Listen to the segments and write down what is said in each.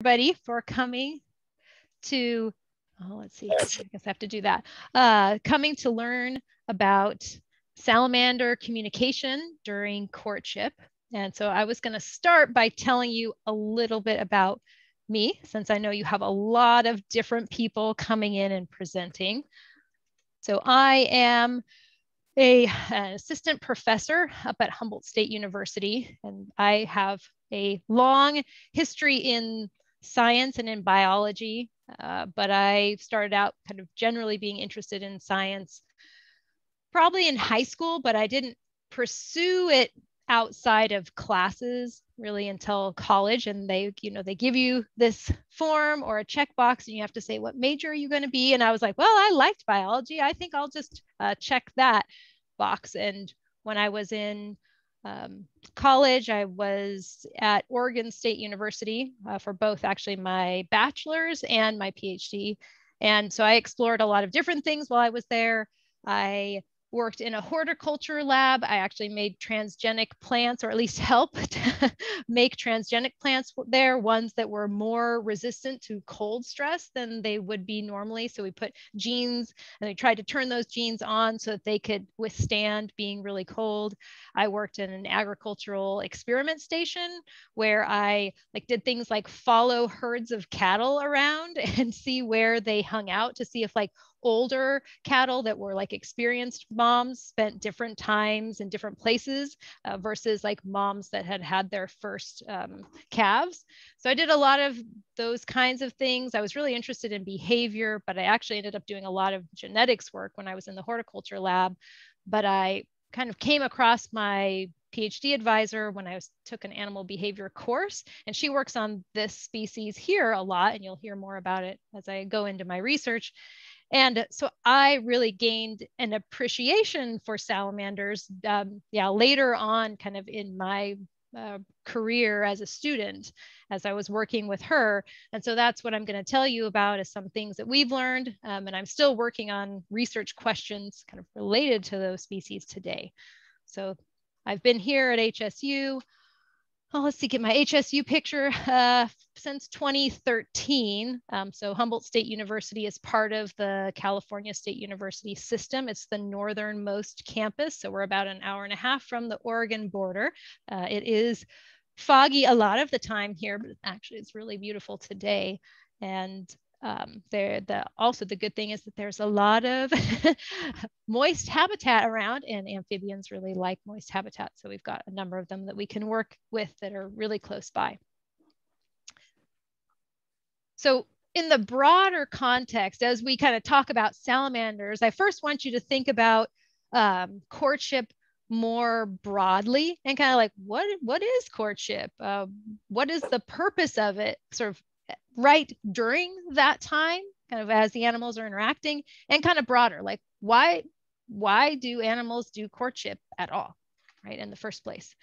everybody for coming to, oh, let's see, I guess I have to do that. Uh, coming to learn about salamander communication during courtship. And so I was gonna start by telling you a little bit about me, since I know you have a lot of different people coming in and presenting. So I am a, an assistant professor up at Humboldt State University, and I have a long history in science and in biology, uh, but I started out kind of generally being interested in science probably in high school, but I didn't pursue it outside of classes really until college. And they you know they give you this form or a checkbox and you have to say what major are you going to be? And i was like well i liked biology. I think i'll just uh, check that box. And when i was in um, college. I was at oregon state university uh, for both actually my bachelor's and my phd and so i explored a lot of different things while i was there. I worked in a horticulture lab. I actually made transgenic plants, or at least helped make transgenic plants there, ones that were more resistant to cold stress than they would be normally. So we put genes and we tried to turn those genes on so that they could withstand being really cold. I worked in an agricultural experiment station where I like did things like follow herds of cattle around and see where they hung out to see if like older cattle that were like experienced moms spent different times in different places uh, versus like moms that had had their first um, calves. So I did a lot of those kinds of things. I was really interested in behavior, but I actually ended up doing a lot of genetics work when I was in the horticulture lab. But I kind of came across my PhD advisor when I was, took an animal behavior course, and she works on this species here a lot, and you'll hear more about it as I go into my research. And so I really gained an appreciation for salamanders, um, yeah, later on, kind of in my uh, career as a student as I was working with her. And so that's what I'm going to tell you about is some things that we've learned. Um, and I'm still working on research questions kind of related to those species today. So I've been here at HSU oh, let's see, get my HSU picture uh, since 2013. Um, so Humboldt State University is part of the California State University system. It's the northernmost campus. So we're about an hour and a half from the Oregon border. Uh, it is foggy a lot of the time here, but actually it's really beautiful today. And um, there the also the good thing is that there's a lot of moist habitat around and amphibians really like moist habitat so we've got a number of them that we can work with that are really close by. So in the broader context as we kind of talk about salamanders i first want you to think about um, courtship more broadly and kind of like what what is courtship? Uh, what is the purpose of it sort of right during that time, kind of as the animals are interacting, and kind of broader, like why why do animals do courtship at all, right, in the first place?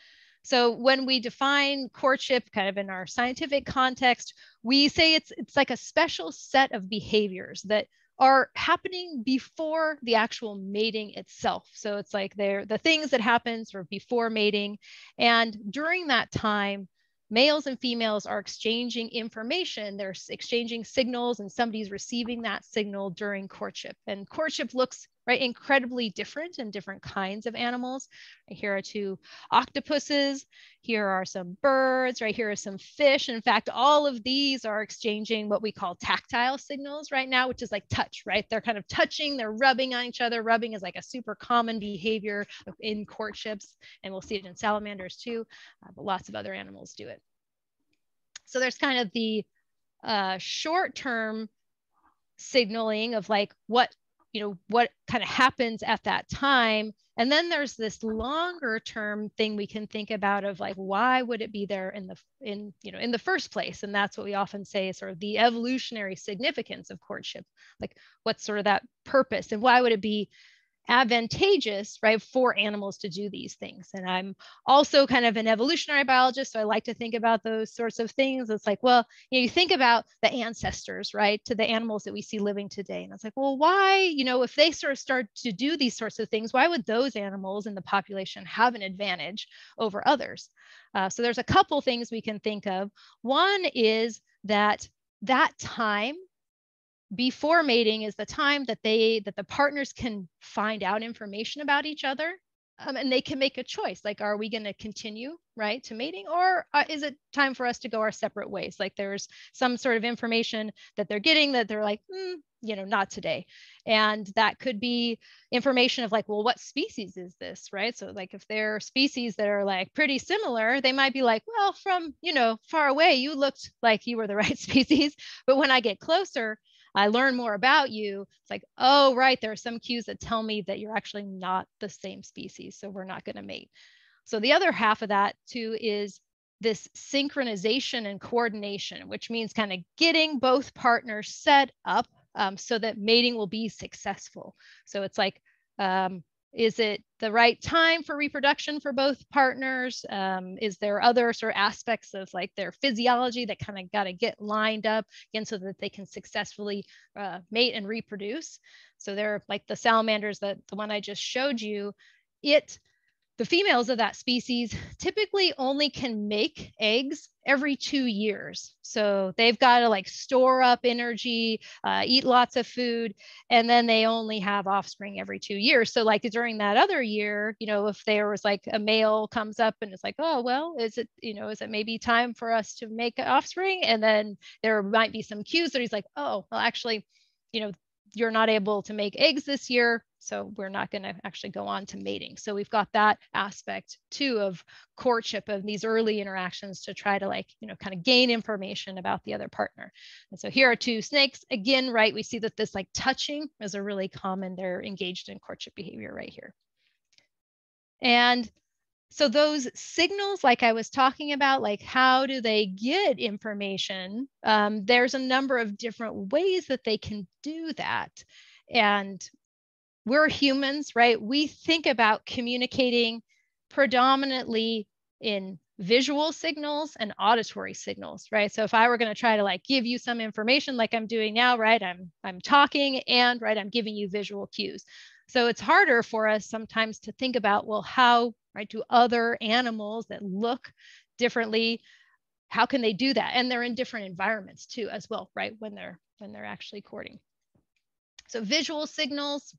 So when we define courtship kind of in our scientific context, we say it's it's like a special set of behaviors that are happening before the actual mating itself. So it's like they're the things that happen sort of before mating. And during that time, males and females are exchanging information they're exchanging signals and somebody's receiving that signal during courtship. And courtship looks right? Incredibly different and different kinds of animals. Here are two octopuses. Here are some birds right? Here are some fish. In fact all of these are exchanging what we call tactile signals right now which is like touch right? They're kind of touching they're rubbing on each other. Rubbing is like a super common behavior in courtships and we'll see it in salamanders too uh, but lots of other animals do it. So there's kind of the uh, short term signaling of like what you know what kind of happens at that time. And then there's this longer term thing we can think about of like why would it be there in the in you know in the first place? And that's what we often say is sort of the evolutionary significance of courtship like what's sort of that purpose? And why would it be advantageous, right, for animals to do these things. And I'm also kind of an evolutionary biologist, so I like to think about those sorts of things. It's like, well, you know, you think about the ancestors, right, to the animals that we see living today. And it's like, well, why, you know, if they sort of start to do these sorts of things, why would those animals in the population have an advantage over others? Uh, so there's a couple things we can think of. One is that that time before mating is the time that they that the partners can find out information about each other um, and they can make a choice like are we going to continue right to mating? Or uh, is it time for us to go our separate ways? Like there's some sort of information that they're getting that they're like mm, you know not today. And that could be information of like well what species is this? Right? So like if they're species that are like pretty similar they might be like well from you know far away you looked like you were the right species but when i get closer I learn more about you, it's like, oh, right, there are some cues that tell me that you're actually not the same species. So we're not going to mate. So the other half of that too is this synchronization and coordination, which means kind of getting both partners set up um, so that mating will be successful. So it's like um, is it the right time for reproduction for both partners? Um, is there other sort of aspects of like their physiology that kind of got to get lined up again so that they can successfully uh, mate and reproduce? So they're like the salamanders that the one I just showed you, it the females of that species typically only can make eggs every two years. So they've got to like store up energy, uh, eat lots of food, and then they only have offspring every two years. So, like during that other year, you know, if there was like a male comes up and it's like, oh, well, is it, you know, is it maybe time for us to make offspring? And then there might be some cues that he's like, oh, well, actually, you know, you're not able to make eggs this year so we're not going to actually go on to mating. So we've got that aspect too of courtship of these early interactions to try to like, you know, kind of gain information about the other partner. And so here are two snakes. Again, right, we see that this like touching is a really common, they're engaged in courtship behavior right here. And so those signals like i was talking about like how do they get information um, there's a number of different ways that they can do that and we're humans, right? We think about communicating predominantly in visual signals and auditory signals right? So if i were going to try to like give you some information like i'm doing now right i'm i'm talking and right i'm giving you visual cues. So it's harder for us sometimes to think about well how right do other animals that look differently how can they do that? And they're in different environments too as well right when they're when they're actually courting. So visual signals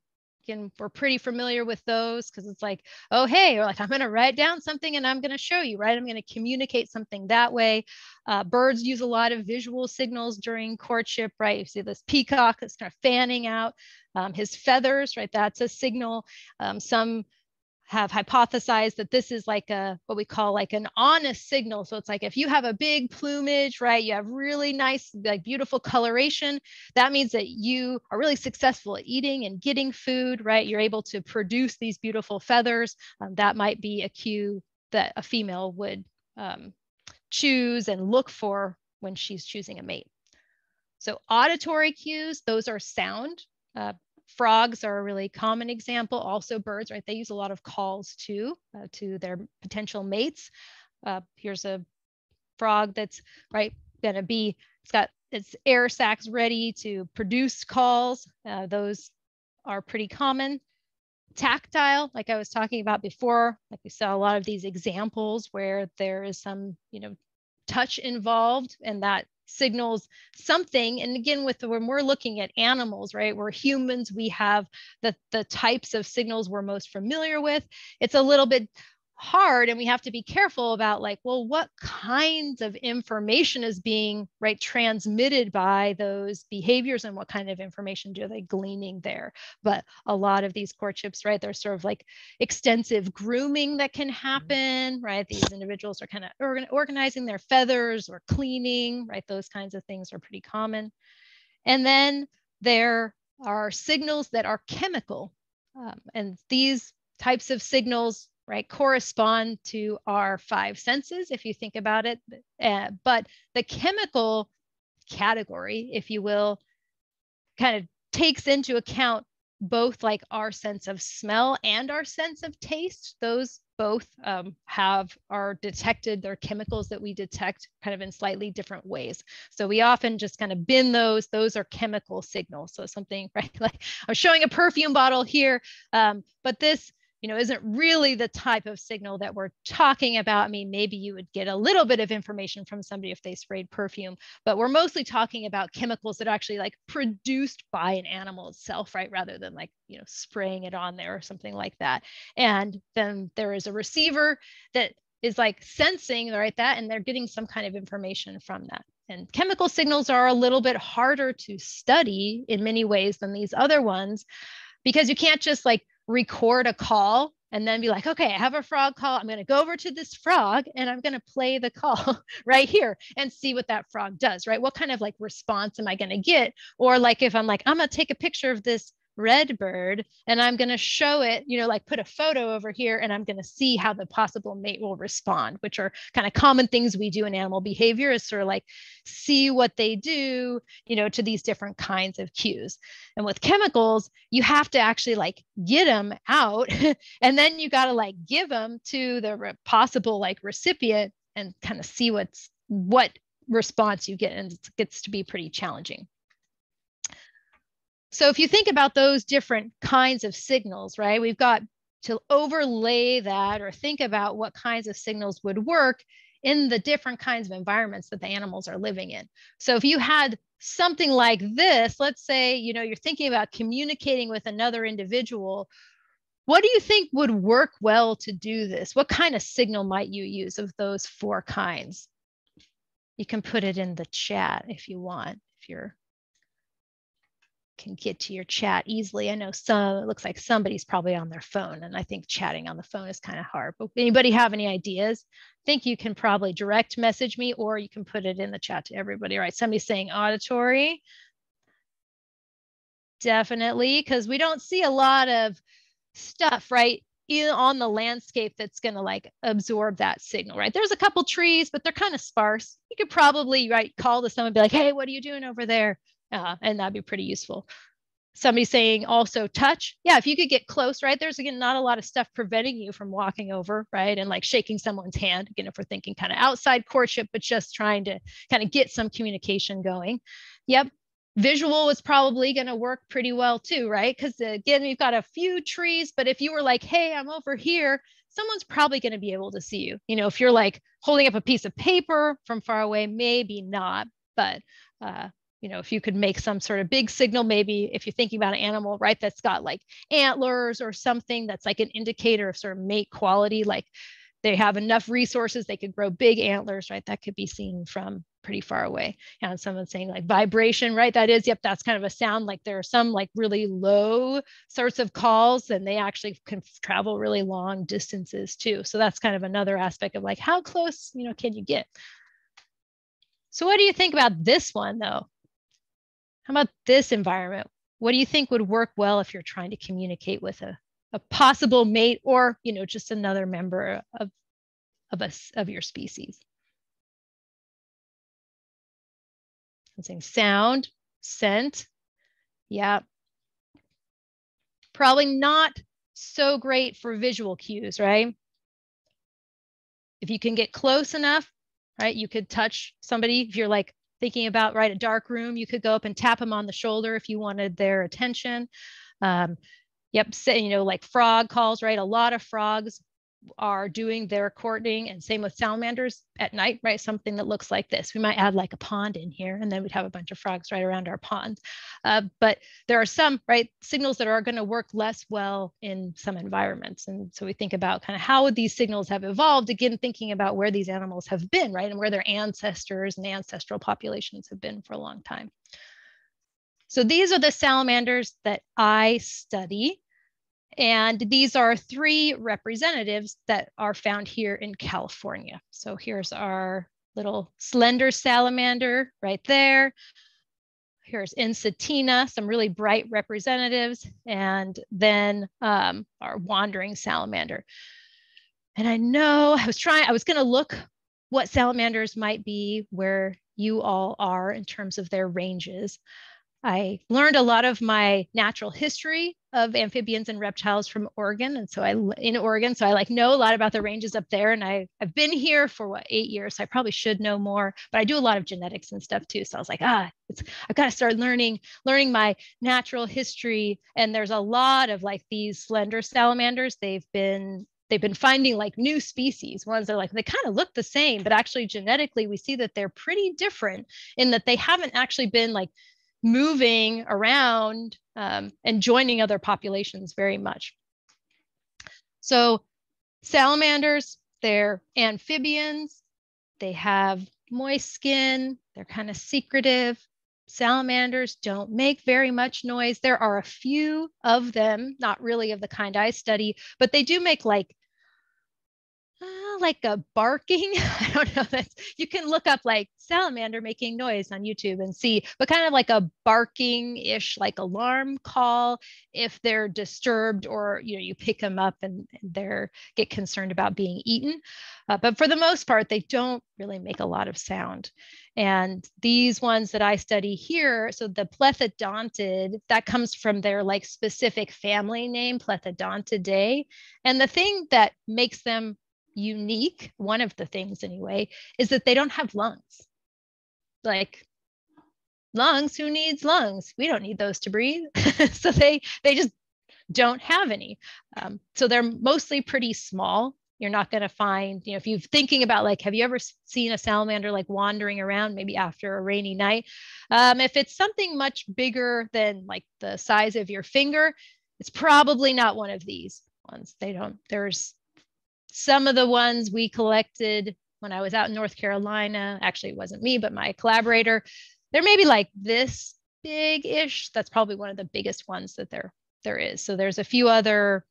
and we're pretty familiar with those because it's like, oh, hey, or like I'm going to write down something and I'm going to show you, right? I'm going to communicate something that way. Uh, birds use a lot of visual signals during courtship, right? You see this peacock that's kind of fanning out. Um, his feathers, right? That's a signal. Um, some have hypothesized that this is like a what we call like an honest signal. So it's like if you have a big plumage right you have really nice like beautiful coloration that means that you are really successful at eating and getting food right? You're able to produce these beautiful feathers. Um, that might be a cue that a female would um, choose and look for when she's choosing a mate. So auditory cues those are sound uh, Frogs are a really common example. Also birds, right? They use a lot of calls too uh, to their potential mates. Uh, here's a frog that's right to be, it's got its air sacs ready to produce calls. Uh, those are pretty common. Tactile, like I was talking about before, like we saw a lot of these examples where there is some, you know, touch involved and that signals something and again with the, when we're looking at animals right we're humans we have the the types of signals we're most familiar with. It's a little bit hard and we have to be careful about like well what kinds of information is being right transmitted by those behaviors and what kind of information do they gleaning there? But a lot of these courtships right there's sort of like extensive grooming that can mm-hmm. happen right? These individuals are kind of organ- organizing their feathers or cleaning right? Those kinds of things are pretty common. And then there are signals that are chemical um, and these types of signals right, correspond to our five senses, if you think about it. Uh, but the chemical category, if you will, kind of takes into account both like our sense of smell and our sense of taste. Those both um, have are detected, they're chemicals that we detect kind of in slightly different ways. So we often just kind of bin those, those are chemical signals. So something, right, like I'm showing a perfume bottle here, um, but this you know, isn't really the type of signal that we're talking about. I mean, maybe you would get a little bit of information from somebody if they sprayed perfume, but we're mostly talking about chemicals that are actually like produced by an animal itself, right? Rather than like, you know, spraying it on there or something like that. And then there is a receiver that is like sensing, right, that, and they're getting some kind of information from that. And chemical signals are a little bit harder to study in many ways than these other ones because you can't just like record a call and then be like, okay, I have a frog call. I'm going to go over to this frog and I'm going to play the call right here and see what that frog does, right? What kind of like response am I going to get? Or like if I'm like, I'm going to take a picture of this red bird and I'm going to show it, you know, like put a photo over here and I'm going to see how the possible mate will respond, which are kind of common things we do in animal behavior is sort of like see what they do, you know, to these different kinds of cues. And with chemicals, you have to actually like get them out and then you got to like give them to the possible like recipient and kind of see what's what response you get and it gets to be pretty challenging. So if you think about those different kinds of signals, right, we've got to overlay that or think about what kinds of signals would work in the different kinds of environments that the animals are living in. So if you had something like this, let's say, you know, you're thinking about communicating with another individual, what do you think would work well to do this? What kind of signal might you use of those four kinds? You can put it in the chat if you want, if you're can get to your chat easily. I know some, it looks like somebody's probably on their phone, and I think chatting on the phone is kind of hard. But anybody have any ideas? I think you can probably direct message me or you can put it in the chat to everybody. All right, somebody's saying auditory. Definitely, because we don't see a lot of stuff, right? On the landscape that's going to like absorb that signal, right? There's a couple trees, but they're kind of sparse. You could probably right call to someone, be like, "Hey, what are you doing over there?" Uh, and that'd be pretty useful. Somebody saying also touch. Yeah, if you could get close, right? There's again not a lot of stuff preventing you from walking over, right? And like shaking someone's hand. Again, if we're thinking kind of outside courtship, but just trying to kind of get some communication going. Yep. Visual was probably going to work pretty well too, right? Because again, we've got a few trees, but if you were like, hey, I'm over here, someone's probably going to be able to see you. You know, if you're like holding up a piece of paper from far away, maybe not, but uh, you know, if you could make some sort of big signal, maybe if you're thinking about an animal, right, that's got like antlers or something that's like an indicator of sort of mate quality, like they have enough resources, they could grow big antlers, right? That could be seen from pretty far away. And someone's saying like vibration, right? That is, yep, that's kind of a sound. Like there are some like really low sorts of calls and they actually can travel really long distances too. So that's kind of another aspect of like how close, you know, can you get? So what do you think about this one though? How about this environment? What do you think would work well if you're trying to communicate with a, a possible mate or, you know, just another member of, of, us, of your species? I'm saying sound, scent. Yeah. Probably not so great for visual cues, right? If you can get close enough, right, you could touch somebody. If you're like thinking about right a dark room you could go up and tap them on the shoulder if you wanted their attention. Um, yep say you know like frog calls right a lot of frogs are doing their courting and same with salamanders at night right? Something that looks like this. We might add like a pond in here and then we'd have a bunch of frogs right around our pond. Uh, but there are some right signals that are going to work less well in some environments. And so we think about kind of how these signals have evolved again thinking about where these animals have been right and where their ancestors and ancestral populations have been for a long time. So these are the salamanders that i study and these are three representatives that are found here in California. So here's our little slender salamander right there. Here's Ensatina, some really bright representatives, and then um, our wandering salamander. And I know I was trying, I was going to look what salamanders might be where you all are in terms of their ranges. I learned a lot of my natural history of amphibians and reptiles from Oregon. And so I in Oregon, so I like know a lot about the ranges up there. And I, I've been here for what eight years. So I probably should know more, but I do a lot of genetics and stuff too. So I was like, ah, it's I've got to start learning, learning my natural history. And there's a lot of like these slender salamanders. They've been they've been finding like new species ones that are like they kind of look the same but actually genetically we see that they're pretty different in that they haven't actually been like moving around um, and joining other populations very much. So salamanders, they're amphibians. They have moist skin. They're kind of secretive. Salamanders don't make very much noise. There are a few of them, not really of the kind I study, but they do make like uh, like a barking. I don't know. That's, you can look up like salamander making noise on YouTube and see, but kind of like a barking ish, like alarm call if they're disturbed or you know you pick them up and, and they're get concerned about being eaten. Uh, but for the most part, they don't really make a lot of sound. And these ones that I study here, so the plethodontid, that comes from their like specific family name, Plethodontidae. And the thing that makes them unique, one of the things anyway, is that they don't have lungs. Like lungs, who needs lungs? We don't need those to breathe. so they they just don't have any. Um, so they're mostly pretty small. You're not going to find, you know, if you're thinking about like, have you ever seen a salamander like wandering around maybe after a rainy night? Um, if it's something much bigger than like the size of your finger, it's probably not one of these ones. They don't, there's some of the ones we collected when I was out in North Carolina, actually, it wasn't me, but my collaborator, they're maybe like this big ish. That's probably one of the biggest ones that there, there is. So there's a few other,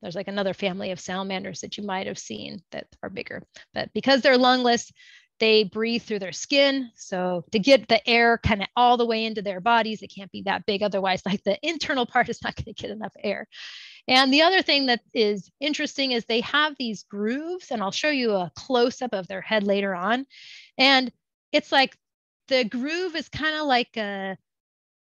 there's like another family of salamanders that you might have seen that are bigger. But because they're lungless, they breathe through their skin. So to get the air kind of all the way into their bodies, it can't be that big. Otherwise, like the internal part is not going to get enough air. And the other thing that is interesting is they have these grooves, and I'll show you a close up of their head later on. And it's like the groove is kind of like a,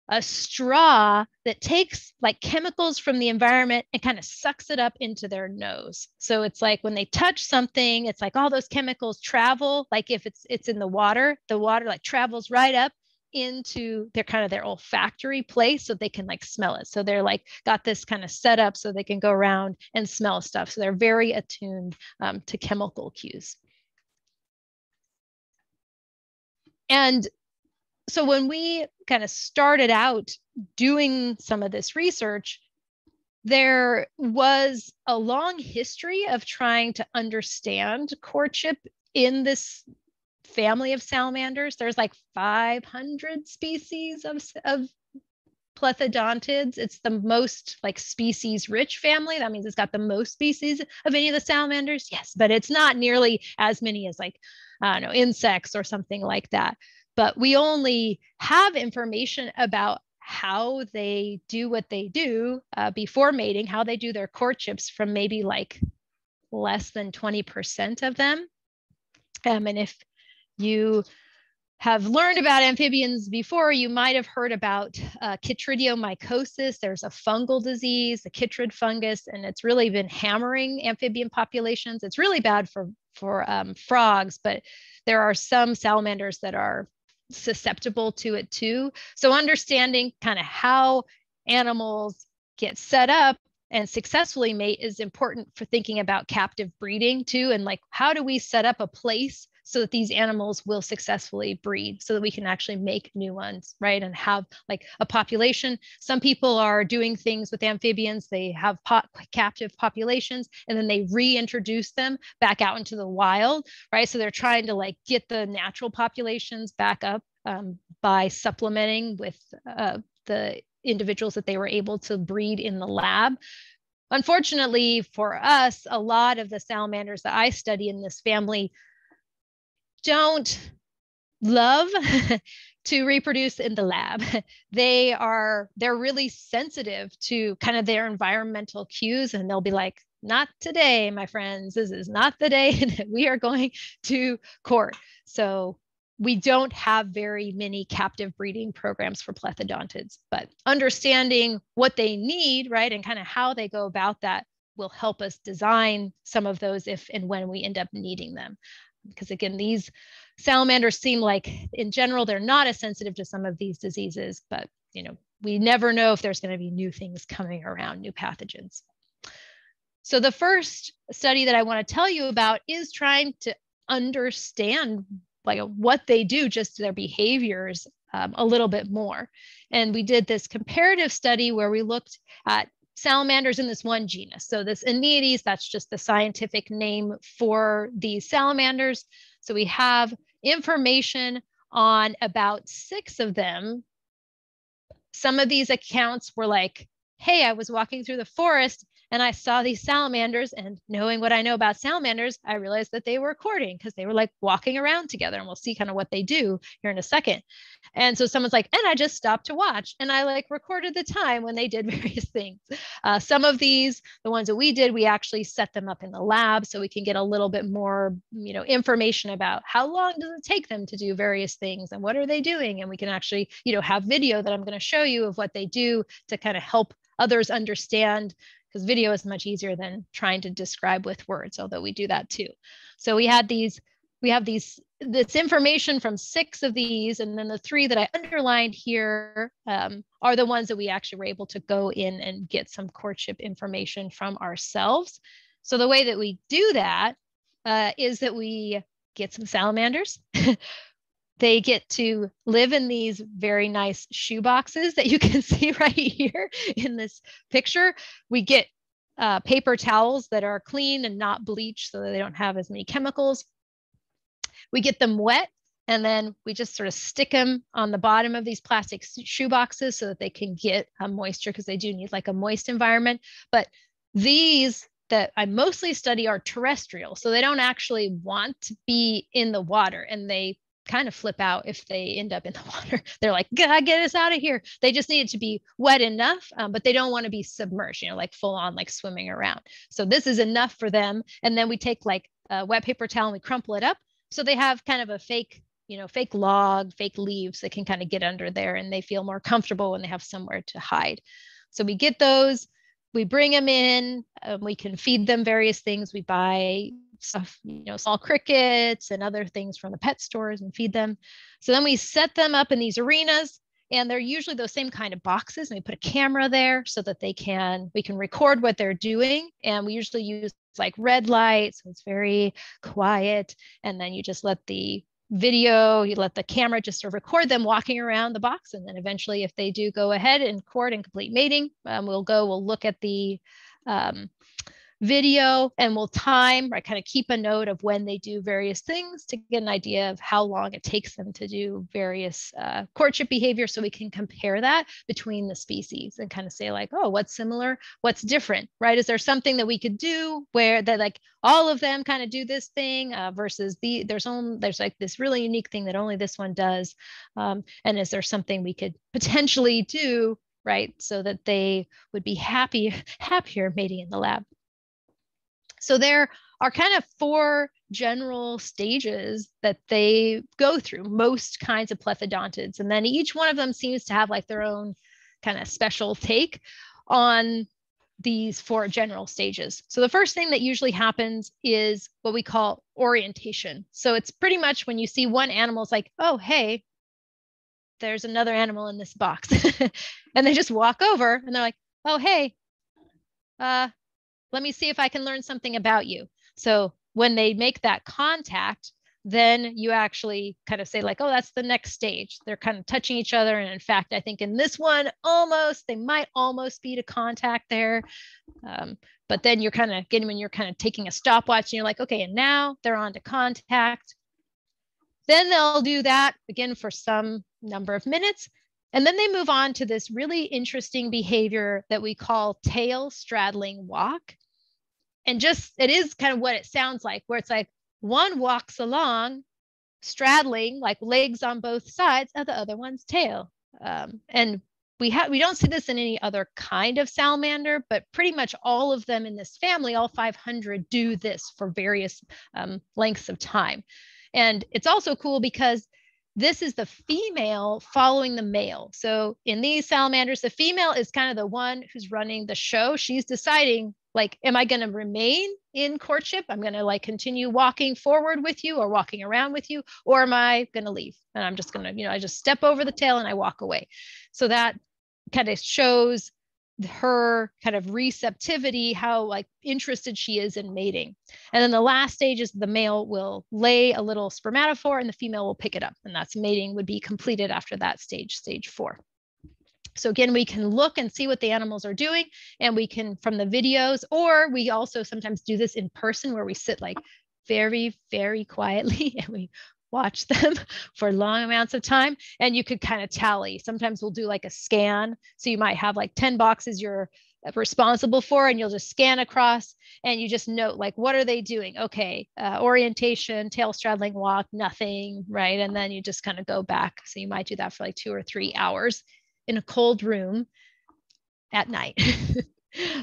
a straw that takes like chemicals from the environment and kind of sucks it up into their nose. So it's like when they touch something, it's like all those chemicals travel. Like if it's it's in the water, the water like travels right up into their kind of their olfactory place so they can like smell it. So they're like got this kind of setup so they can go around and smell stuff. So they're very attuned um, to chemical cues. And so when we kind of started out doing some of this research, there was a long history of trying to understand courtship in this family of salamanders. There's like 500 species of, of plethodontids. It's the most like species rich family. That means it's got the most species of any of the salamanders. Yes, but it's not nearly as many as like, I don't know, insects or something like that. But we only have information about how they do what they do uh, before mating, how they do their courtships from maybe like less than 20% of them. Um, and if you have learned about amphibians before, you might have heard about uh, chytridiomycosis. There's a fungal disease, the chytrid fungus, and it's really been hammering amphibian populations. It's really bad for, for um, frogs, but there are some salamanders that are susceptible to it too. So understanding kind of how animals get set up and successfully mate is important for thinking about captive breeding too and like how do we set up a place so that these animals will successfully breed so that we can actually make new ones right and have like a population. Some people are doing things with amphibians. They have captive populations and then they reintroduce them back out into the wild right? So they're trying to like get the natural populations back up um, by supplementing with uh, the individuals that they were able to breed in the lab. Unfortunately for us a lot of the salamanders that i study in this family don't love to reproduce in the lab. They are they're really sensitive to kind of their environmental cues and they'll be like not today my friends. This is not the day that we are going to court. So we don't have very many captive breeding programs for plethodontids, but understanding what they need, right, and kind of how they go about that will help us design some of those if and when we end up needing them. Because again, these salamanders seem like in general, they're not as sensitive to some of these diseases, but you know, we never know if there's going to be new things coming around, new pathogens. So the first study that I want to tell you about is trying to understand like what they do, just their behaviors um, a little bit more. And we did this comparative study where we looked at salamanders in this one genus. So this Aneides, that's just the scientific name for these salamanders. So we have information on about six of them. Some of these accounts were like, hey, I was walking through the forest and I saw these salamanders, and knowing what I know about salamanders, I realized that they were courting because they were like walking around together. And we'll see kind of what they do here in a second. And so someone's like, and I just stopped to watch and I like recorded the time when they did various things. Uh, some of these, the ones that we did, we actually set them up in the lab so we can get a little bit more, you know, information about how long does it take them to do various things and what are they doing. And we can actually, you know, have video that I'm going to show you of what they do to kind of help others understand because video is much easier than trying to describe with words, although we do that too. So we had these, we have these, this information from six of these, and then the three that I underlined here um, are the ones that we actually were able to go in and get some courtship information from ourselves. So the way that we do that uh, is that we get some salamanders. they get to live in these very nice shoe boxes that you can see right here in this picture. We get uh, paper towels that are clean and not bleached so they don't have as many chemicals. We get them wet and then we just sort of stick them on the bottom of these plastic shoe boxes so that they can get uh, moisture because they do need like a moist environment. But these that I mostly study are terrestrial. So they don't actually want to be in the water and they kind of flip out if they end up in the water. They're like, God, get us out of here. They just need it to be wet enough, um, but they don't want to be submerged, you know, like full on, like swimming around. So this is enough for them. And then we take like a wet paper towel and we crumple it up. So they have kind of a fake, you know, fake log, fake leaves that can kind of get under there and they feel more comfortable when they have somewhere to hide. So we get those we bring them in um, we can feed them various things we buy stuff, you know, small crickets and other things from the pet stores and feed them. So then we set them up in these arenas and they're usually those same kind of boxes and we put a camera there so that they can we can record what they're doing and we usually use like red light so it's very quiet and then you just let the video you let the camera just sort of record them walking around the box and then eventually if they do go ahead and court and complete mating um, we'll go we'll look at the um, video and we'll time or kind of keep a note of when they do various things to get an idea of how long it takes them to do various uh, courtship behavior so we can compare that between the species and kind of say like oh what's similar? What's different? Right? Is there something that we could do where that like all of them kind of do this thing uh, versus the there's only there's like this really unique thing that only this one does um, and is there something we could potentially do right so that they would be happy happier mating in the lab so there are kind of four general stages that they go through, most kinds of plethodontids. And then each one of them seems to have like their own kind of special take on these four general stages. So the first thing that usually happens is what we call orientation. So it's pretty much when you see one animal, it's like, oh, hey, there's another animal in this box. and they just walk over and they're like, oh, hey, uh, let me see if I can learn something about you. So when they make that contact, then you actually kind of say like oh that's the next stage. They're kind of touching each other. And in fact i think in this one almost they might almost be to contact there. Um, but then you're kind of getting when you're kind of taking a stopwatch and you're like okay and now they're on to contact. Then they'll do that again for some number of minutes. And then they move on to this really interesting behavior that we call tail straddling walk. And just it is kind of what it sounds like, where it's like one walks along, straddling like legs on both sides of the other one's tail. Um, and we have we don't see this in any other kind of salamander, but pretty much all of them in this family, all 500, do this for various um, lengths of time. And it's also cool because this is the female following the male. So in these salamanders, the female is kind of the one who's running the show. She's deciding like am i going to remain in courtship i'm going to like continue walking forward with you or walking around with you or am i going to leave and i'm just going to you know i just step over the tail and i walk away so that kind of shows her kind of receptivity, how like interested she is in mating. And then the last stage is the male will lay a little spermatophore and the female will pick it up. And that's mating would be completed after that stage, stage four. So again, we can look and see what the animals are doing and we can from the videos, or we also sometimes do this in person where we sit like very, very quietly and we watch them for long amounts of time and you could kind of tally. Sometimes we'll do like a scan. So you might have like 10 boxes you're responsible for and you'll just scan across and you just note like what are they doing? Okay uh, orientation tail straddling walk nothing right? And then you just kind of go back. So you might do that for like two or three hours in a cold room at night.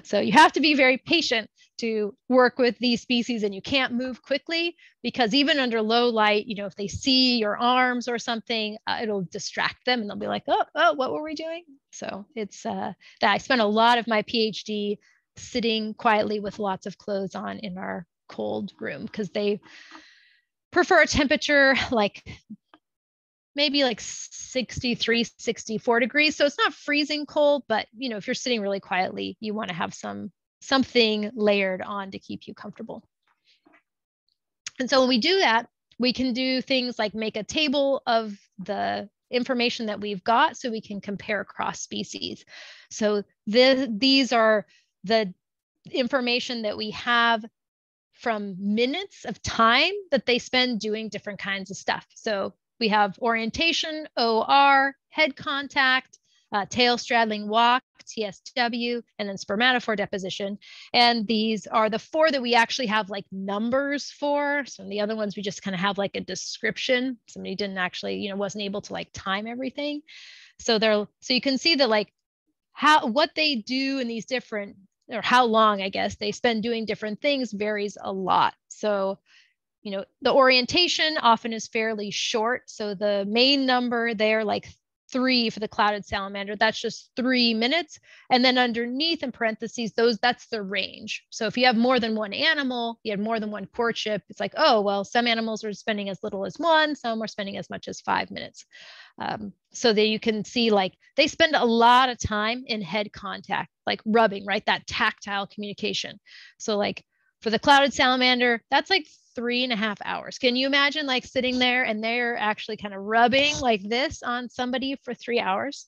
So you have to be very patient to work with these species and you can't move quickly because even under low light you know if they see your arms or something uh, it'll distract them and they'll be like oh oh what were we doing? So it's uh, that i spent a lot of my phd sitting quietly with lots of clothes on in our cold room because they prefer a temperature like maybe like 63 64 degrees. So it's not freezing cold but you know if you're sitting really quietly you want to have some something layered on to keep you comfortable. And so when we do that we can do things like make a table of the information that we've got so we can compare across species. So the, these are the information that we have from minutes of time that they spend doing different kinds of stuff. So we have orientation, OR, head contact, uh, tail straddling walk, TSW, and then spermatophore deposition. And these are the four that we actually have like numbers for. So the other ones we just kind of have like a description. Somebody didn't actually, you know, wasn't able to like time everything. So they're so you can see that like how what they do in these different or how long I guess they spend doing different things varies a lot. So you know, the orientation often is fairly short. So the main number there, like three for the clouded salamander, that's just three minutes. And then underneath in parentheses, those that's the range. So if you have more than one animal, you have more than one courtship, it's like, oh, well, some animals are spending as little as one, some are spending as much as five minutes. Um, so that you can see like they spend a lot of time in head contact, like rubbing, right? That tactile communication. So like for the clouded salamander, that's like three and a half hours. Can you imagine like sitting there and they're actually kind of rubbing like this on somebody for three hours?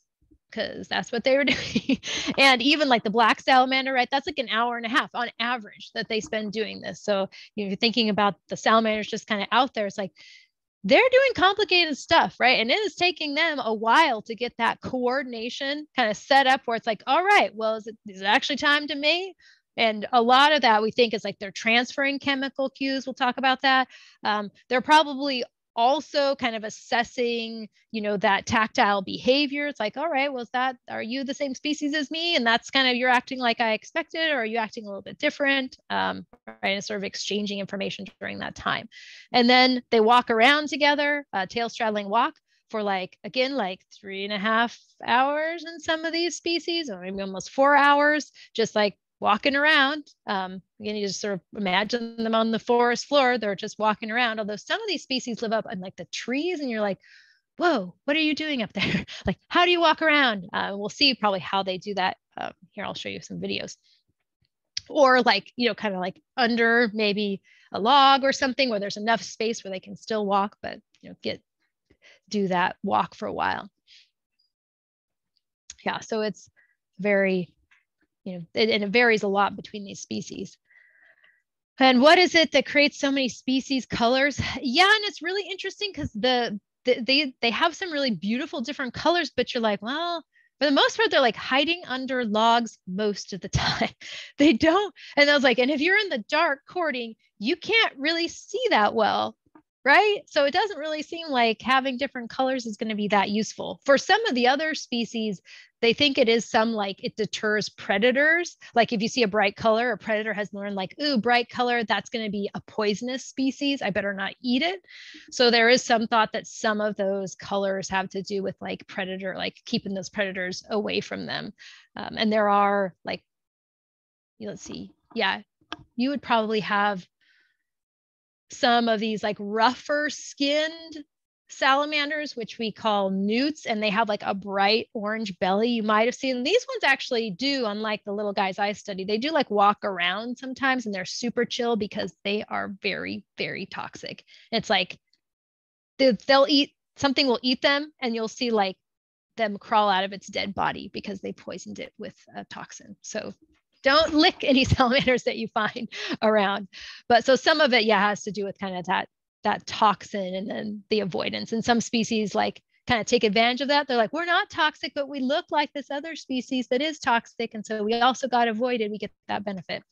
Because that's what they were doing. and even like the black salamander, right? That's like an hour and a half on average that they spend doing this. So you know, you're thinking about the salamanders just kind of out there. It's like they're doing complicated stuff, right? And it is taking them a while to get that coordination kind of set up where it's like, all right, well, is it, is it actually time to mate? And a lot of that we think is like they're transferring chemical cues we'll talk about that. Um, they're probably also kind of assessing you know that tactile behavior. It's like all right well is that are you the same species as me? And that's kind of you're acting like i expected or are you acting a little bit different? Um, right and sort of exchanging information during that time. And then they walk around together uh, tail straddling walk for like again like three and a half hours in some of these species or maybe almost four hours just like walking around. Um, again, you just sort of imagine them on the forest floor. They're just walking around. Although some of these species live up in like the trees, and you're like, whoa, what are you doing up there? like, how do you walk around? Uh, we'll see probably how they do that. Uh, here, I'll show you some videos. Or like, you know, kind of like under maybe a log or something where there's enough space where they can still walk, but you know, get do that walk for a while. Yeah, so it's very you know, and it varies a lot between these species. And what is it that creates so many species colors? Yeah, and it's really interesting because the, the they they have some really beautiful different colors, but you're like, well, for the most part, they're like hiding under logs most of the time. they don't. And I was like, and if you're in the dark courting, you can't really see that well. Right? So it doesn't really seem like having different colors is going to be that useful. For some of the other species, they think it is some like it deters predators. Like if you see a bright color, a predator has learned like, ooh, bright color, that's going to be a poisonous species. I better not eat it. So there is some thought that some of those colors have to do with like predator, like keeping those predators away from them. Um, and there are like, let's see, yeah, you would probably have some of these like rougher skinned salamanders, which we call newts, and they have like a bright orange belly. You might have seen these ones actually do, unlike the little guys I study, they do like walk around sometimes and they're super chill because they are very, very toxic. It's like they'll eat something will eat them and you'll see like them crawl out of its dead body because they poisoned it with a toxin. So don't lick any salamanders that you find around. But so some of it, yeah, has to do with kind of that that toxin and then the avoidance. And some species like kind of take advantage of that. They're like, we're not toxic, but we look like this other species that is toxic. And so we also got avoided. We get that benefit.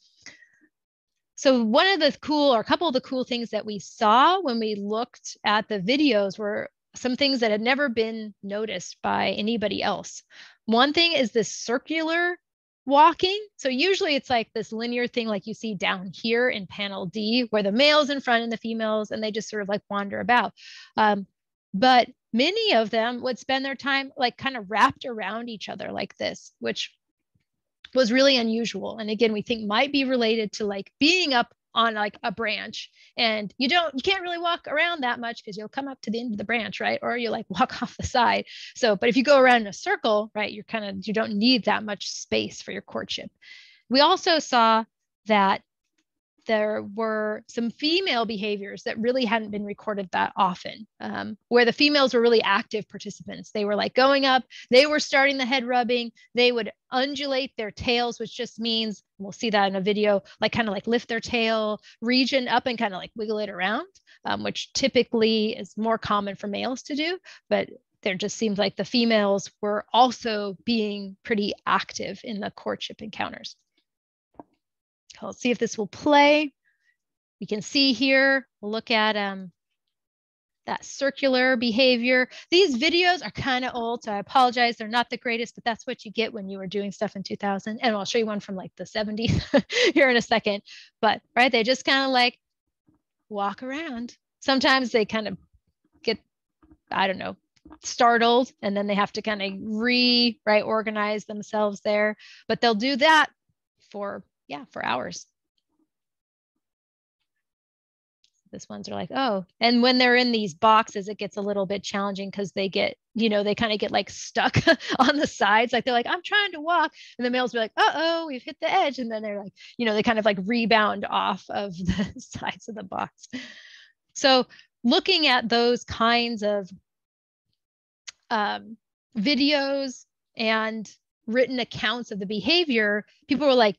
So one of the cool or a couple of the cool things that we saw when we looked at the videos were some things that had never been noticed by anybody else. One thing is this circular walking. So usually it's like this linear thing like you see down here in panel D where the males in front and the females and they just sort of like wander about. Um, but many of them would spend their time like kind of wrapped around each other like this, which was really unusual. And again, we think might be related to like being up on like a branch and you don't you can't really walk around that much because you'll come up to the end of the branch right? Or you like walk off the side. So but if you go around in a circle right you're kind of you don't need that much space for your courtship. We also saw that there were some female behaviors that really hadn't been recorded that often, um, where the females were really active participants. They were like going up, they were starting the head rubbing, they would undulate their tails, which just means we'll see that in a video, like kind of like lift their tail region up and kind of like wiggle it around, um, which typically is more common for males to do. But there just seems like the females were also being pretty active in the courtship encounters. Let's see if this will play. We can see here, we'll look at um, that circular behavior. These videos are kind of old, so I apologize. They're not the greatest, but that's what you get when you were doing stuff in 2000. And I'll show you one from like the 70s here in a second. But right, they just kind of like walk around. Sometimes they kind of get, I don't know, startled and then they have to kind of re right organize themselves there. But they'll do that for yeah, for hours. This ones are like, oh, and when they're in these boxes, it gets a little bit challenging because they get, you know, they kind of get like stuck on the sides. Like they're like, I'm trying to walk. And the males be like, uh oh, we've hit the edge. And then they're like, you know, they kind of like rebound off of the sides of the box. So looking at those kinds of um, videos and written accounts of the behavior, people were like,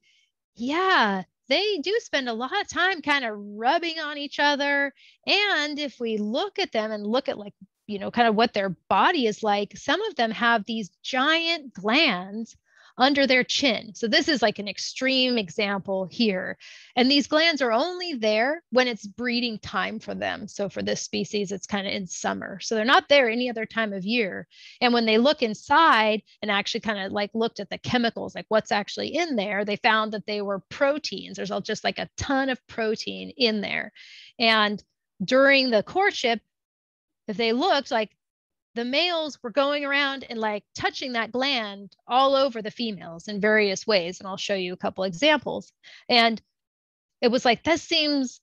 yeah, they do spend a lot of time kind of rubbing on each other. And if we look at them and look at like, you know, kind of what their body is like, some of them have these giant glands under their chin. So this is like an extreme example here. And these glands are only there when it's breeding time for them. So for this species, it's kind of in summer. So they're not there any other time of year. And when they look inside and actually kind of like looked at the chemicals, like what's actually in there, they found that they were proteins. There's all just like a ton of protein in there. And during the courtship, if they looked like the males were going around and like touching that gland all over the females in various ways. And I'll show you a couple examples. And it was like, this seems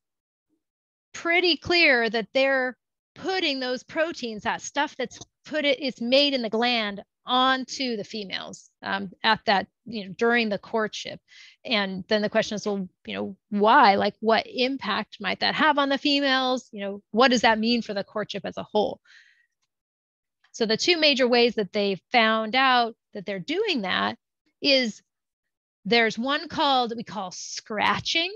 pretty clear that they're putting those proteins, that stuff that's put it's made in the gland onto the females um, at that, you know, during the courtship. And then the question is, well, you know, why? Like, what impact might that have on the females? You know, what does that mean for the courtship as a whole? So the two major ways that they found out that they're doing that is there's one called we call scratching.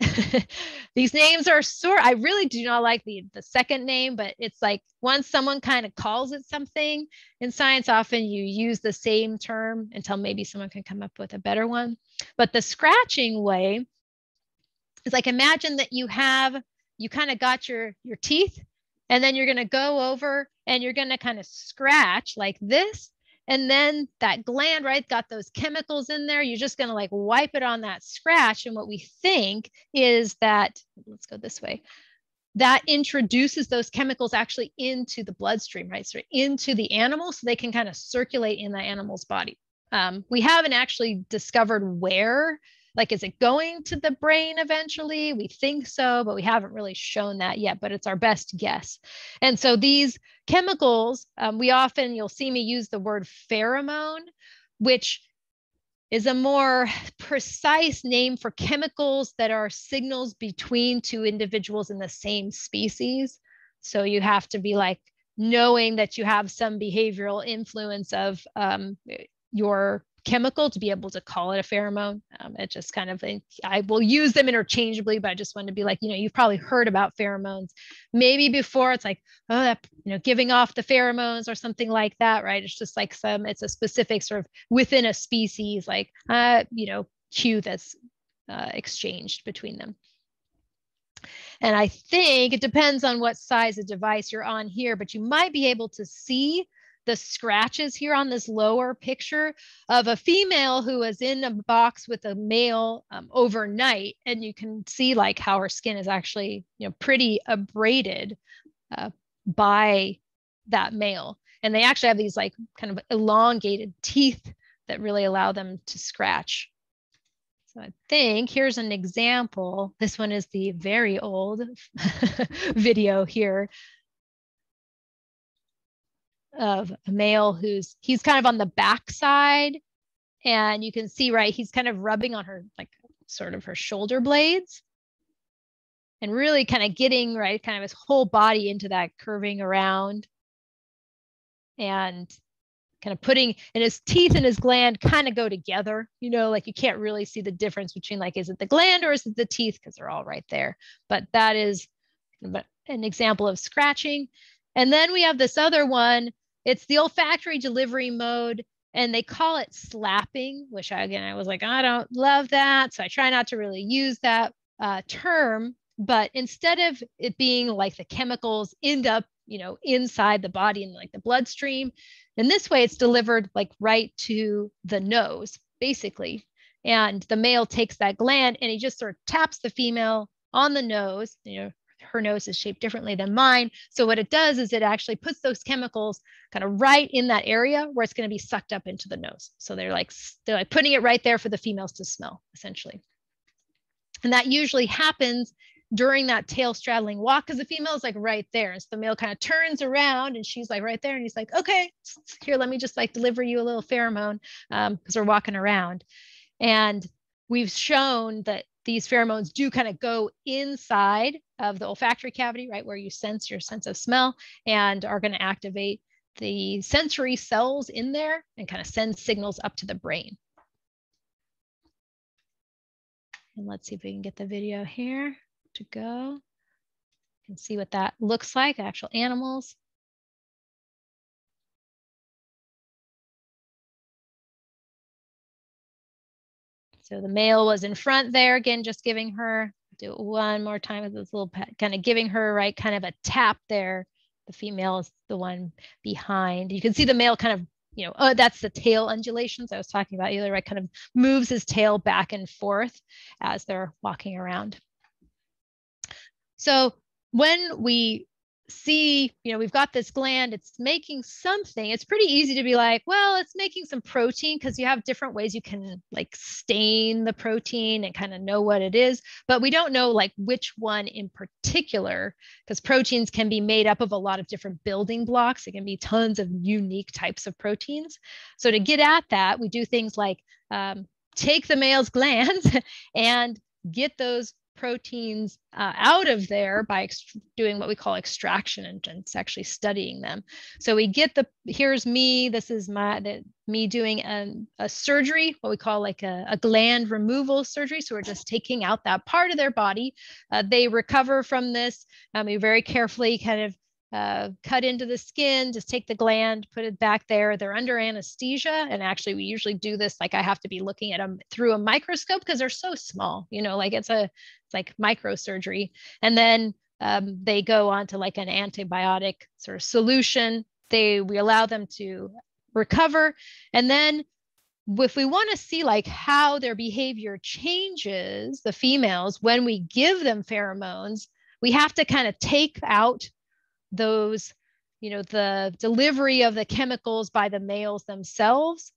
These names are sort I really do not like the the second name, but it's like once someone kind of calls it something in science, often you use the same term until maybe someone can come up with a better one. But the scratching way is like imagine that you have you kind of got your your teeth And then you're going to go over and you're going to kind of scratch like this. And then that gland, right, got those chemicals in there. You're just going to like wipe it on that scratch. And what we think is that, let's go this way, that introduces those chemicals actually into the bloodstream, right? So into the animal so they can kind of circulate in the animal's body. Um, we haven't actually discovered where like is it going to the brain eventually? We think so but we haven't really shown that yet but it's our best guess. And so these chemicals um, we often you'll see me use the word pheromone which is a more precise name for chemicals that are signals between two individuals in the same species. So you have to be like knowing that you have some behavioral influence of um, your chemical to be able to call it a pheromone. Um, it just kind of, I will use them interchangeably, but I just wanted to be like, you know, you've probably heard about pheromones. Maybe before it's like, oh, that, you know, giving off the pheromones or something like that, right? It's just like some, it's a specific sort of within a species, like, uh, you know, cue that's uh, exchanged between them. And I think it depends on what size of device you're on here, but you might be able to see the scratches here on this lower picture of a female who was in a box with a male um, overnight. And you can see like how her skin is actually, you know, pretty abraded uh, by that male. And they actually have these like kind of elongated teeth that really allow them to scratch. So I think here's an example. This one is the very old video here of a male who's he's kind of on the back side. And you can see right he's kind of rubbing on her like sort of her shoulder blades. And really kind of getting right kind of his whole body into that curving around. And kind of putting and his teeth and his gland kind of go together you know like you can't really see the difference between like is it the gland or is it the teeth? Because they're all right there. But that is an example of scratching. And then we have this other one it's the olfactory delivery mode and they call it slapping, which I, again, I was like, I don't love that. So I try not to really use that uh, term. But instead of it being like the chemicals end up, you know, inside the body and like the bloodstream, in this way, it's delivered like right to the nose, basically. And the male takes that gland and he just sort of taps the female on the nose, you know, her nose is shaped differently than mine. So what it does is it actually puts those chemicals kind of right in that area where it's going to be sucked up into the nose. So they're like they're like putting it right there for the females to smell essentially. And that usually happens during that tail straddling walk because the female is like right there. And so the male kind of turns around and she's like right there. And he's like, okay, here, let me just like deliver you a little pheromone because um, we're walking around. And we've shown that these pheromones do kind of go inside of the olfactory cavity, right, where you sense your sense of smell and are going to activate the sensory cells in there and kind of send signals up to the brain. And let's see if we can get the video here to go and see what that looks like, actual animals. So the male was in front there, again, just giving her, do it one more time with this little pet, kind of giving her, right, kind of a tap there. The female is the one behind. You can see the male kind of, you know, oh, that's the tail undulations I was talking about earlier, right, kind of moves his tail back and forth as they're walking around. So when we see, you know, we've got this gland, it's making something. It's pretty easy to be like, well, it's making some protein because you have different ways you can like stain the protein and kind of know what it is. But we don't know like which one in particular, because proteins can be made up of a lot of different building blocks. It can be tons of unique types of proteins. So to get at that, we do things like um, take the male's glands and get those proteins uh, out of there by doing what we call extraction and, and it's actually studying them. So we get the, here's me, this is my, the, me doing a, a surgery, what we call like a, a, gland removal surgery. So we're just taking out that part of their body. Uh, they recover from this. Um, we very carefully kind of uh, cut into the skin, just take the gland, put it back there. They're under anesthesia. And actually, we usually do this like I have to be looking at them through a microscope because they're so small, you know, like it's a, it's like microsurgery. And then um, they go on to like an antibiotic sort of solution. They we allow them to recover, and then if we want to see like how their behavior changes, the females when we give them pheromones, we have to kind of take out those, you know, the delivery of the chemicals by the males themselves.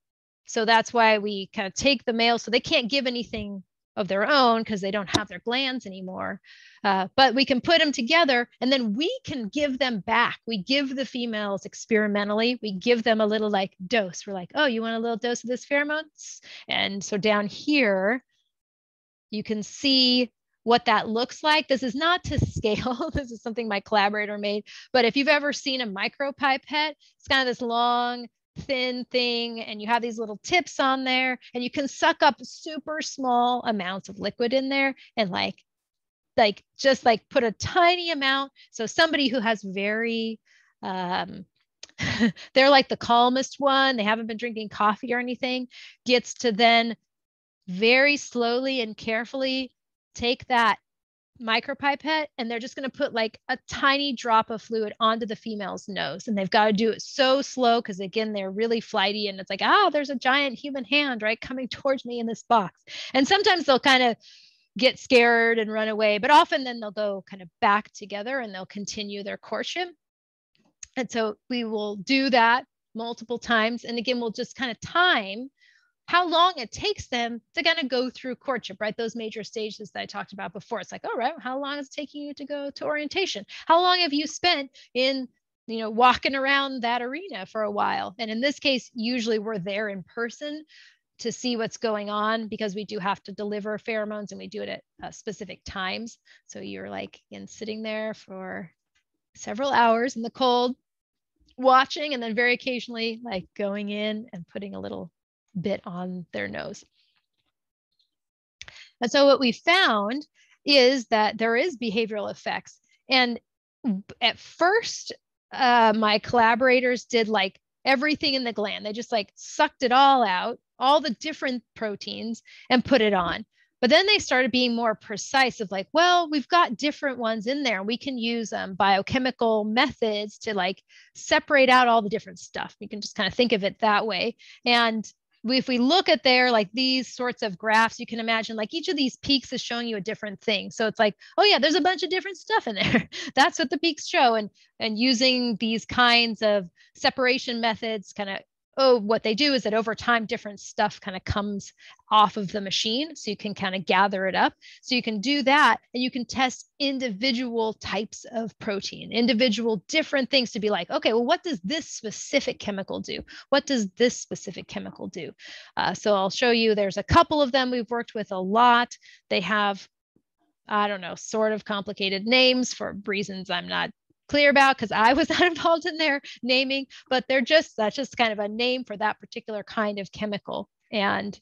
So that's why we kind of take the males, so they can't give anything of their own because they don't have their glands anymore. Uh, but we can put them together and then we can give them back. We give the females experimentally, we give them a little like dose. We're like, oh, you want a little dose of this pheromones? And so down here, you can see what that looks like. This is not to scale. this is something my collaborator made. But if you've ever seen a micropipette, it's kind of this long thin thing and you have these little tips on there and you can suck up super small amounts of liquid in there and like like just like put a tiny amount so somebody who has very um they're like the calmest one they haven't been drinking coffee or anything gets to then very slowly and carefully take that micropipette and they're just going to put like a tiny drop of fluid onto the female's nose. And they've got to do it so slow because again they're really flighty and it's like ah there's a giant human hand right coming towards me in this box. And sometimes they'll kind of get scared and run away but often then they'll go kind of back together and they'll continue their courtship. And so we will do that multiple times. And again we'll just kind of time how long it takes them to kind of go through courtship, right? Those major stages that I talked about before. It's like, all right, how long is it taking you to go to orientation? How long have you spent in, you know, walking around that arena for a while? And in this case, usually we're there in person to see what's going on because we do have to deliver pheromones and we do it at uh, specific times. So you're like in sitting there for several hours in the cold, watching, and then very occasionally like going in and putting a little bit on their nose. And so what we found is that there is behavioral effects. And at first, uh, my collaborators did like everything in the gland. They just like sucked it all out, all the different proteins, and put it on. But then they started being more precise of like, well, we've got different ones in there. We can use um, biochemical methods to like separate out all the different stuff. You can just kind of think of it that way. And if we look at there like these sorts of graphs you can imagine like each of these peaks is showing you a different thing. So it's like oh yeah there's a bunch of different stuff in there. That's what the peaks show. And and using these kinds of separation methods kind of oh, what they do is that over time, different stuff kind of comes off of the machine. So you can kind of gather it up. So you can do that and you can test individual types of protein, individual different things to be like, okay, well, what does this specific chemical do? What does this specific chemical do? Uh, so I'll show you, there's a couple of them we've worked with a lot. They have I don't know, sort of complicated names for reasons I'm not clear about because I was not involved in their naming, but they're just, that's just kind of a name for that particular kind of chemical. And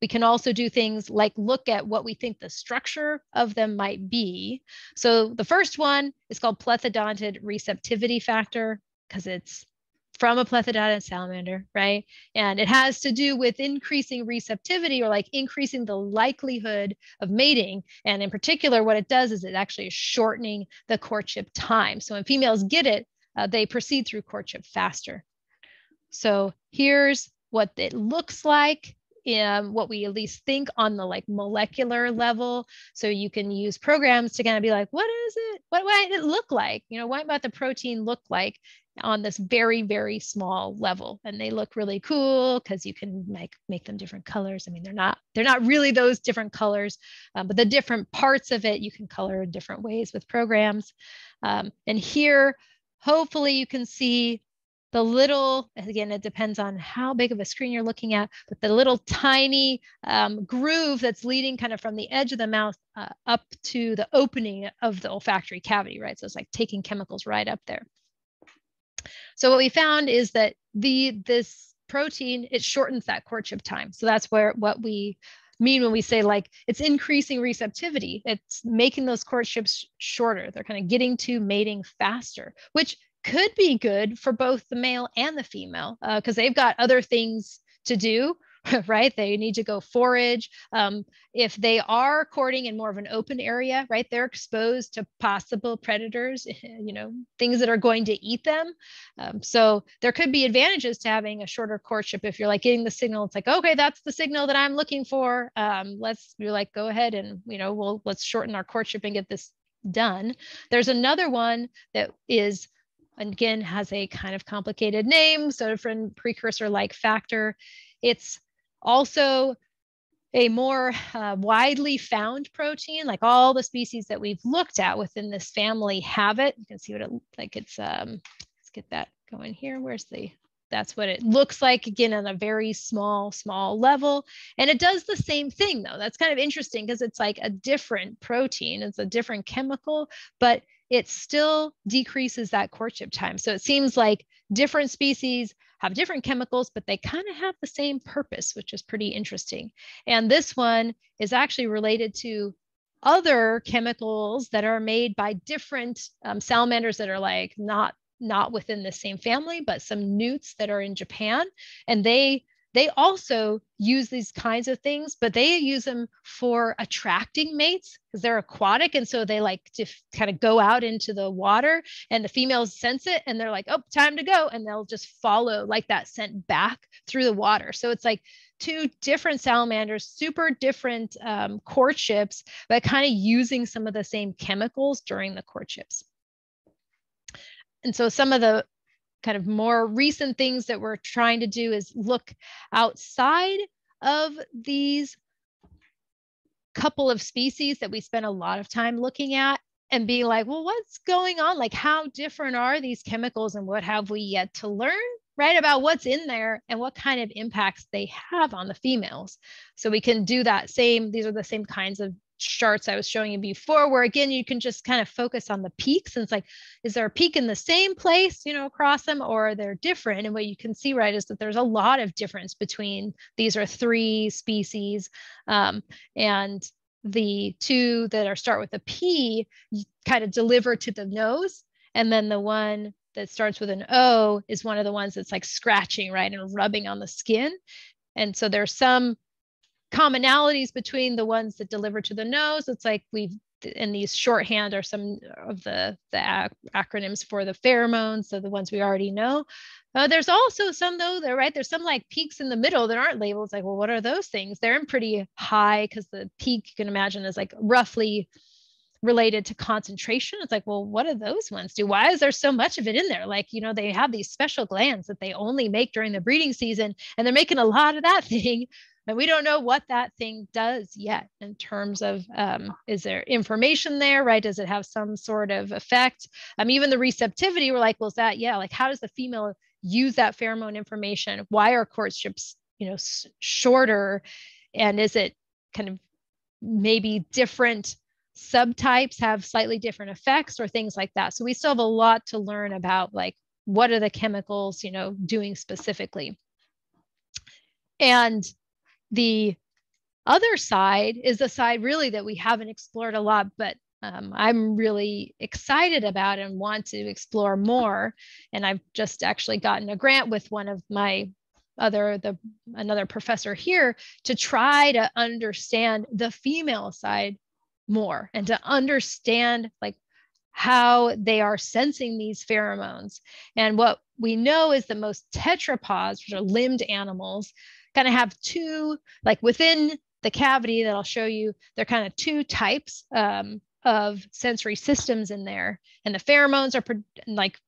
we can also do things like look at what we think the structure of them might be. So the first one is called plethodontid receptivity factor because it's from a plethodontid salamander, right? And it has to do with increasing receptivity or like increasing the likelihood of mating. And in particular, what it does is it actually is shortening the courtship time. So when females get it, uh, they proceed through courtship faster. So here's what it looks like um, what we at least think on the like molecular level. So you can use programs to kind of be like, what is it? What might it look like? You know, what might the protein look like on this very, very small level? And they look really cool because you can make make them different colors. I mean, they're not they're not really those different colors, um, but the different parts of it you can color in different ways with programs. Um, and here, hopefully, you can see the little, again, it depends on how big of a screen you're looking at, but the little tiny um, groove that's leading kind of from the edge of the mouth uh, up to the opening of the olfactory cavity, right? So it's like taking chemicals right up there. So what we found is that the this protein, it shortens that courtship time. So that's where what we mean when we say like it's increasing receptivity. It's making those courtships shorter. They're kind of getting to mating faster which could be good for both the male and the female because uh, they've got other things to do right? They need to go forage. Um, if they are courting in more of an open area, right, they're exposed to possible predators, you know, things that are going to eat them. Um, so there could be advantages to having a shorter courtship if you're like getting the signal. It's like, okay, that's the signal that I'm looking for. Um, let's you're like, go ahead and you know, we'll let's shorten our courtship and get this done. There's another one that is again has a kind of complicated name, sodefrin precursor like factor. It's also a more uh, widely found protein, like all the species that we've looked at within this family have it. You can see what it like. It's um, let's get that going here. Where's the that's what it looks like again on a very small small level and it does the same thing though that's kind of interesting because it's like a different protein it's a different chemical but it still decreases that courtship time so it seems like different species have different chemicals, but they kind of have the same purpose, which is pretty interesting. And this one is actually related to other chemicals that are made by different um, salamanders that are like not not within the same family, but some newts that are in Japan, and they they also use these kinds of things, but they use them for attracting mates because they're aquatic. And so they like to kind of go out into the water and the females sense it and they're like, oh, time to go. And they'll just follow like that scent back through the water. So it's like two different salamanders, super different um, courtships, but kind of using some of the same chemicals during the courtships. And so some of the kind of more recent things that we're trying to do is look outside of these couple of species that we spend a lot of time looking at and be like, well, what's going on? Like, how different are these chemicals and what have we yet to learn, right? About what's in there and what kind of impacts they have on the females. So we can do that same, these are the same kinds of charts I was showing you before, where again, you can just kind of focus on the peaks. And it's like, is there a peak in the same place, you know, across them, or are they're different? And what you can see, right, is that there's a lot of difference between these are three species. Um, and the two that are start with a P kind of deliver to the nose. And then the one that starts with an O is one of the ones that's like scratching, right, and rubbing on the skin. And so there's some commonalities between the ones that deliver to the nose. It's like we've in these shorthand are some of the, the ac- acronyms for the pheromones, so the ones we already know. Uh, there's also some though, they're right. There's some like peaks in the middle that aren't labeled. It's like, well, what are those things? They're in pretty high because the peak you can imagine is like roughly related to concentration. It's like, well, what do those ones do? Why is there so much of it in there? Like, you know, they have these special glands that they only make during the breeding season, and they're making a lot of that thing and we don't know what that thing does yet in terms of um, is there information there right? Does it have some sort of effect? Um, even the receptivity we're like well is that yeah like how does the female use that pheromone information? Why are courtships you know shorter? And is it kind of maybe different subtypes have slightly different effects or things like that. So we still have a lot to learn about like what are the chemicals you know doing specifically. And the other side is the side really that we haven't explored a lot, but um, I'm really excited about and want to explore more. And I've just actually gotten a grant with one of my other the another professor here to try to understand the female side more and to understand like how they are sensing these pheromones. And what we know is that most tetrapods, which are limbed animals, kind of have two, like within the cavity that I'll show you, there are kind of two types um, of sensory systems in there. And the pheromones are like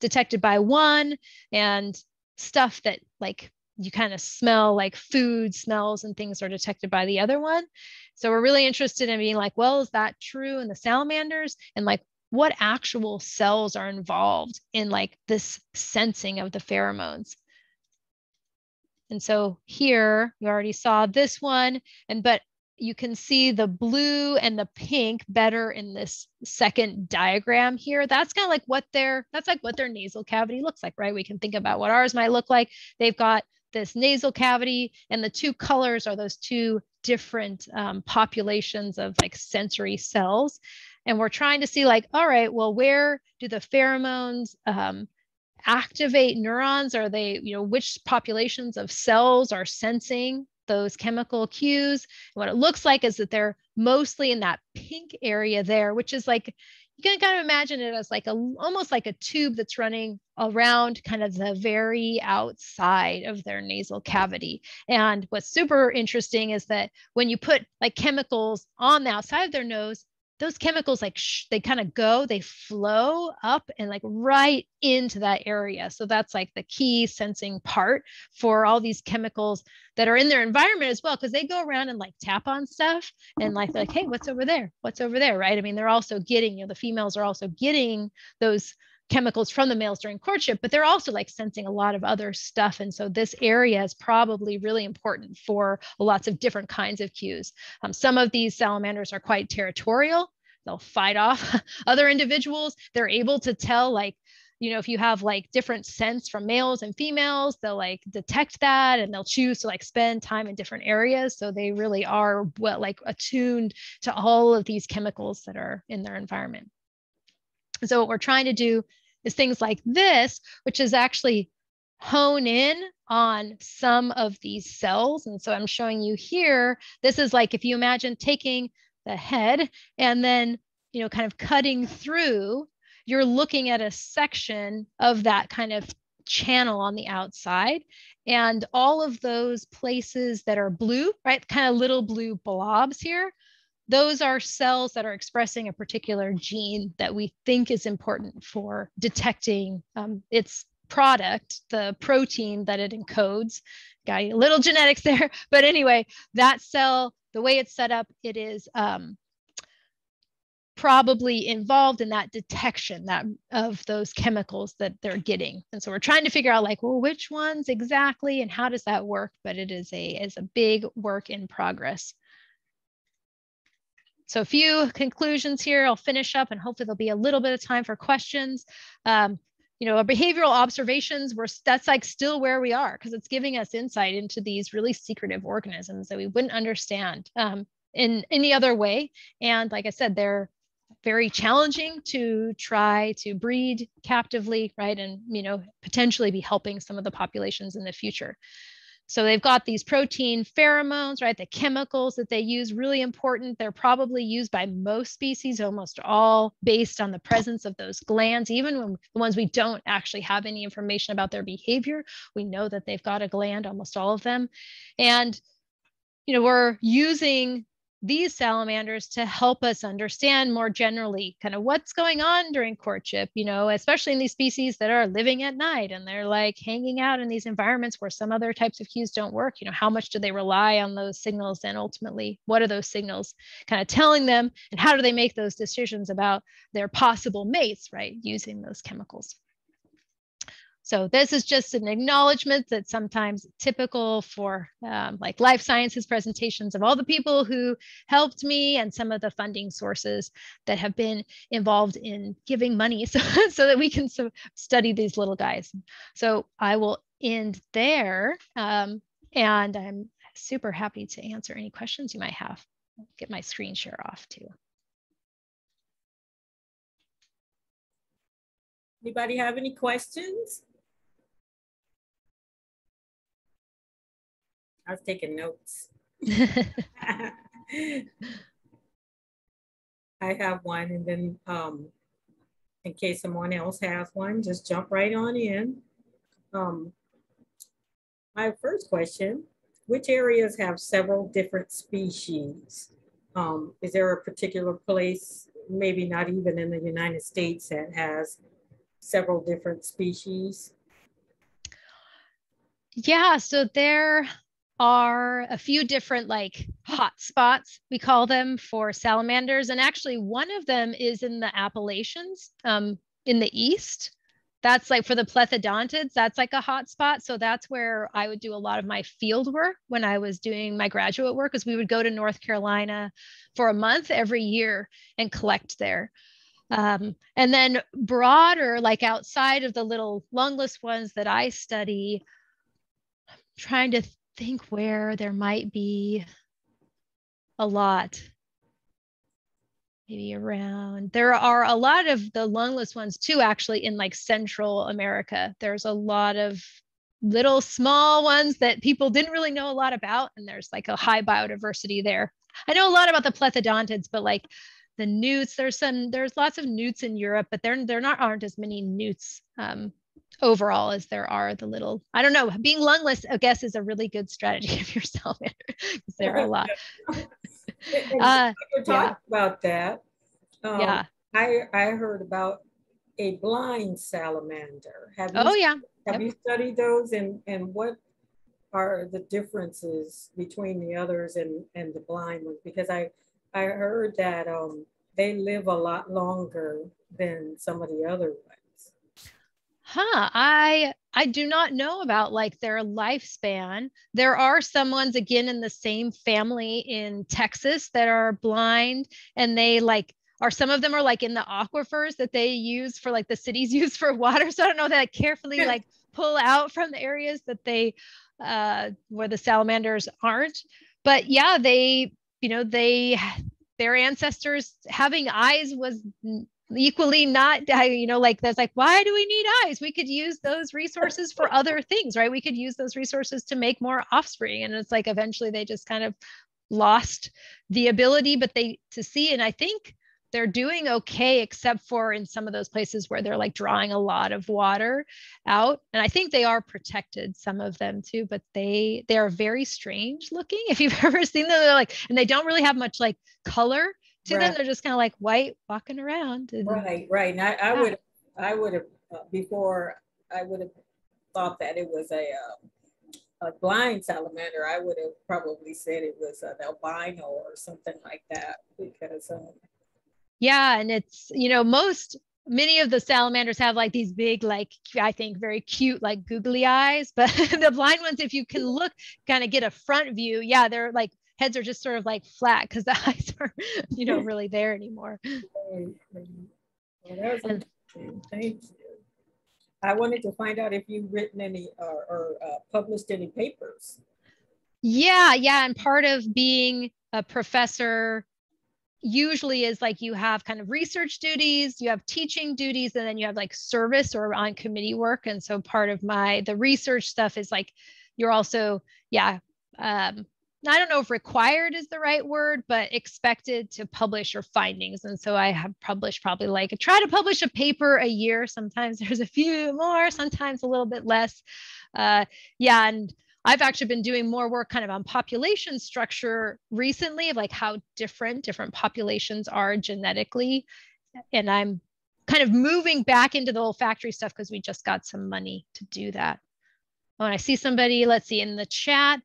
detected by one and stuff that like you kind of smell like food smells and things are detected by the other one. So we're really interested in being like, well, is that true in the salamanders? And like, what actual cells are involved in like this sensing of the pheromones? And so here you already saw this one, and but you can see the blue and the pink better in this second diagram here. That's kind of like what their that's like what their nasal cavity looks like, right? We can think about what ours might look like. They've got this nasal cavity, and the two colors are those two different um, populations of like sensory cells. And we're trying to see like, all right, well, where do the pheromones um, activate neurons? Are they, you know, which populations of cells are sensing those chemical cues? what it looks like is that they're mostly in that pink area there, which is like you can kind of imagine it as like a almost like a tube that's running around kind of the very outside of their nasal cavity. And what's super interesting is that when you put like chemicals on the outside of their nose, those chemicals like sh- they kind of go they flow up and like right into that area. So that's like the key sensing part for all these chemicals that are in their environment as well because they go around and like tap on stuff and like like hey what's over there? What's over there? Right? I mean they're also getting you know the females are also getting those chemicals from the males during courtship, but they're also like sensing a lot of other stuff. And so this area is probably really important for lots of different kinds of cues. Um, some of these salamanders are quite territorial. They'll fight off other individuals. They're able to tell like, you know, if you have like different scents from males and females, they'll like detect that and they'll choose to like spend time in different areas. So they really are well, like attuned to all of these chemicals that are in their environment. So what we're trying to do is things like this, which is actually hone in on some of these cells. And so I'm showing you here, this is like if you imagine taking the head and then, you know, kind of cutting through, you're looking at a section of that kind of channel on the outside. And all of those places that are blue, right, kind of little blue blobs here, those are cells that are expressing a particular gene that we think is important for detecting um, its product, the protein that it encodes. Got a little genetics there, but anyway, that cell, the way it's set up, it is um, probably involved in that detection that of those chemicals that they're getting. And so we're trying to figure out like, well, which ones exactly and how does that work? But it is a is a big work in progress. So a few conclusions here. I'll finish up and hopefully there'll be a little bit of time for questions. Um, you know, our behavioral observations, we're, that's like still where we are because it's giving us insight into these really secretive organisms that we wouldn't understand um, in any other way. And like I said, they're very challenging to try to breed captively, right? And, you know, potentially be helping some of the populations in the future. So they've got these protein pheromones, right? The chemicals that they use, really important. They're probably used by most species, almost all based on the presence of those glands. Even when the ones we don't actually have any information about their behavior, we know that they've got a gland, almost all of them. And you know, we're using these salamanders to help us understand more generally kind of what's going on during courtship, you know, especially in these species that are living at night and they're like hanging out in these environments where some other types of cues don't work. You know, how much do they rely on those signals and ultimately what are those signals kind of telling them and how do they make those decisions about their possible mates, right, using those chemicals? So this is just an acknowledgement that sometimes typical for um, like life sciences presentations of all the people who helped me and some of the funding sources that have been involved in giving money so, so that we can so study these little guys. So I will end there um, and I'm super happy to answer any questions you might have. I'll get my screen share off too. Anybody have any questions? I was taking notes. I have one, and then um, in case someone else has one, just jump right on in. Um, my first question, which areas have several different species? Um, is there a particular place, maybe not even in the United States, that has several different species? Yeah, so there are a few different like hot spots we call them for salamanders. And actually one of them is in the appalachians um, in the east. That's like for the plethodontids that's like a hot spot. So that's where i would do a lot of my field work when i was doing my graduate work because we would go to north carolina for a month every year and collect there. Um, and then broader like outside of the little lungless ones that i study trying to think where there might be a lot. maybe around there are a lot of the lungless ones too actually in like central america there's a lot of little small ones that people didn't really know a lot about and there's like a high biodiversity there i know a lot about the plethodontids but like the newts there's some there's lots of newts in europe but there there not aren't as many newts um, overall as there are the little i don't know being lungless i guess is a really good strategy of your salamander because there are a lot. Uh, we're talking yeah. about that. Um, yeah. I i heard about a blind salamander. Have you, oh yeah. have yep. you studied those and and what are the differences between the others and and the blind ones? Because i i heard that um they live a lot longer than some of the other ones huh i i do not know about like their lifespan. There are some ones again in the same family in texas that are blind and they like are some of them are like in the aquifers that they use for like the cities use for water. So i don't know that carefully like pull out from the areas that they uh where the salamanders aren't. But yeah they you know they their ancestors having eyes was equally not you know like that's like why do we need eyes? We could use those resources for other things right? We could use those resources to make more offspring and it's like eventually they just kind of lost the ability but they to see and i think they're doing okay except for in some of those places where they're like drawing a lot of water out and i think they are protected some of them too but they they are very strange looking if you've ever seen them they're like and they don't really have much like color to right. them they're just kind of like white walking around and, right right and i, I would i would have uh, before i would have thought that it was a uh, a blind salamander i would have probably said it was an albino or something like that because um, yeah and it's you know most many of the salamanders have like these big like i think very cute like googly eyes but the blind ones if you can look kind of get a front view yeah they're like heads are just sort of like flat because the eyes are, you know, really there anymore. Well, Thank you. I wanted to find out if you've written any or, or uh, published any papers. Yeah, yeah. And part of being a professor usually is like you have kind of research duties, you have teaching duties, and then you have like service or on committee work. And so part of my the research stuff is like you're also, yeah, um, I don't know if required is the right word, but expected to publish your findings. And so I have published probably like try to publish a paper a year. Sometimes there's a few more, sometimes a little bit less. Uh, yeah, and I've actually been doing more work kind of on population structure recently of like how different different populations are genetically. And I'm kind of moving back into the olfactory stuff because we just got some money to do that. Oh, and I see somebody, let's see, in the chat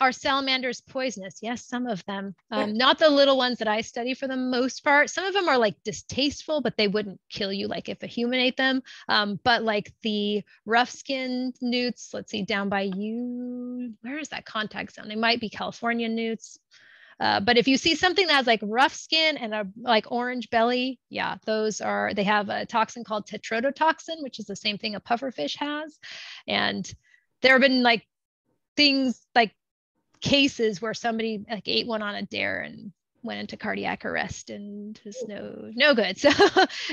are salamanders poisonous? Yes, some of them. Um, not the little ones that I study for the most part. Some of them are like distasteful, but they wouldn't kill you like if a human ate them. Um, but like the rough skinned newts, let's see, down by you, where is that contact zone? They might be California newts. Uh, but if you see something that has like rough skin and a like orange belly, yeah, those are, they have a toxin called tetrodotoxin, which is the same thing a pufferfish has. And there have been like things like cases where somebody like ate one on a dare and went into cardiac arrest and was no no good. So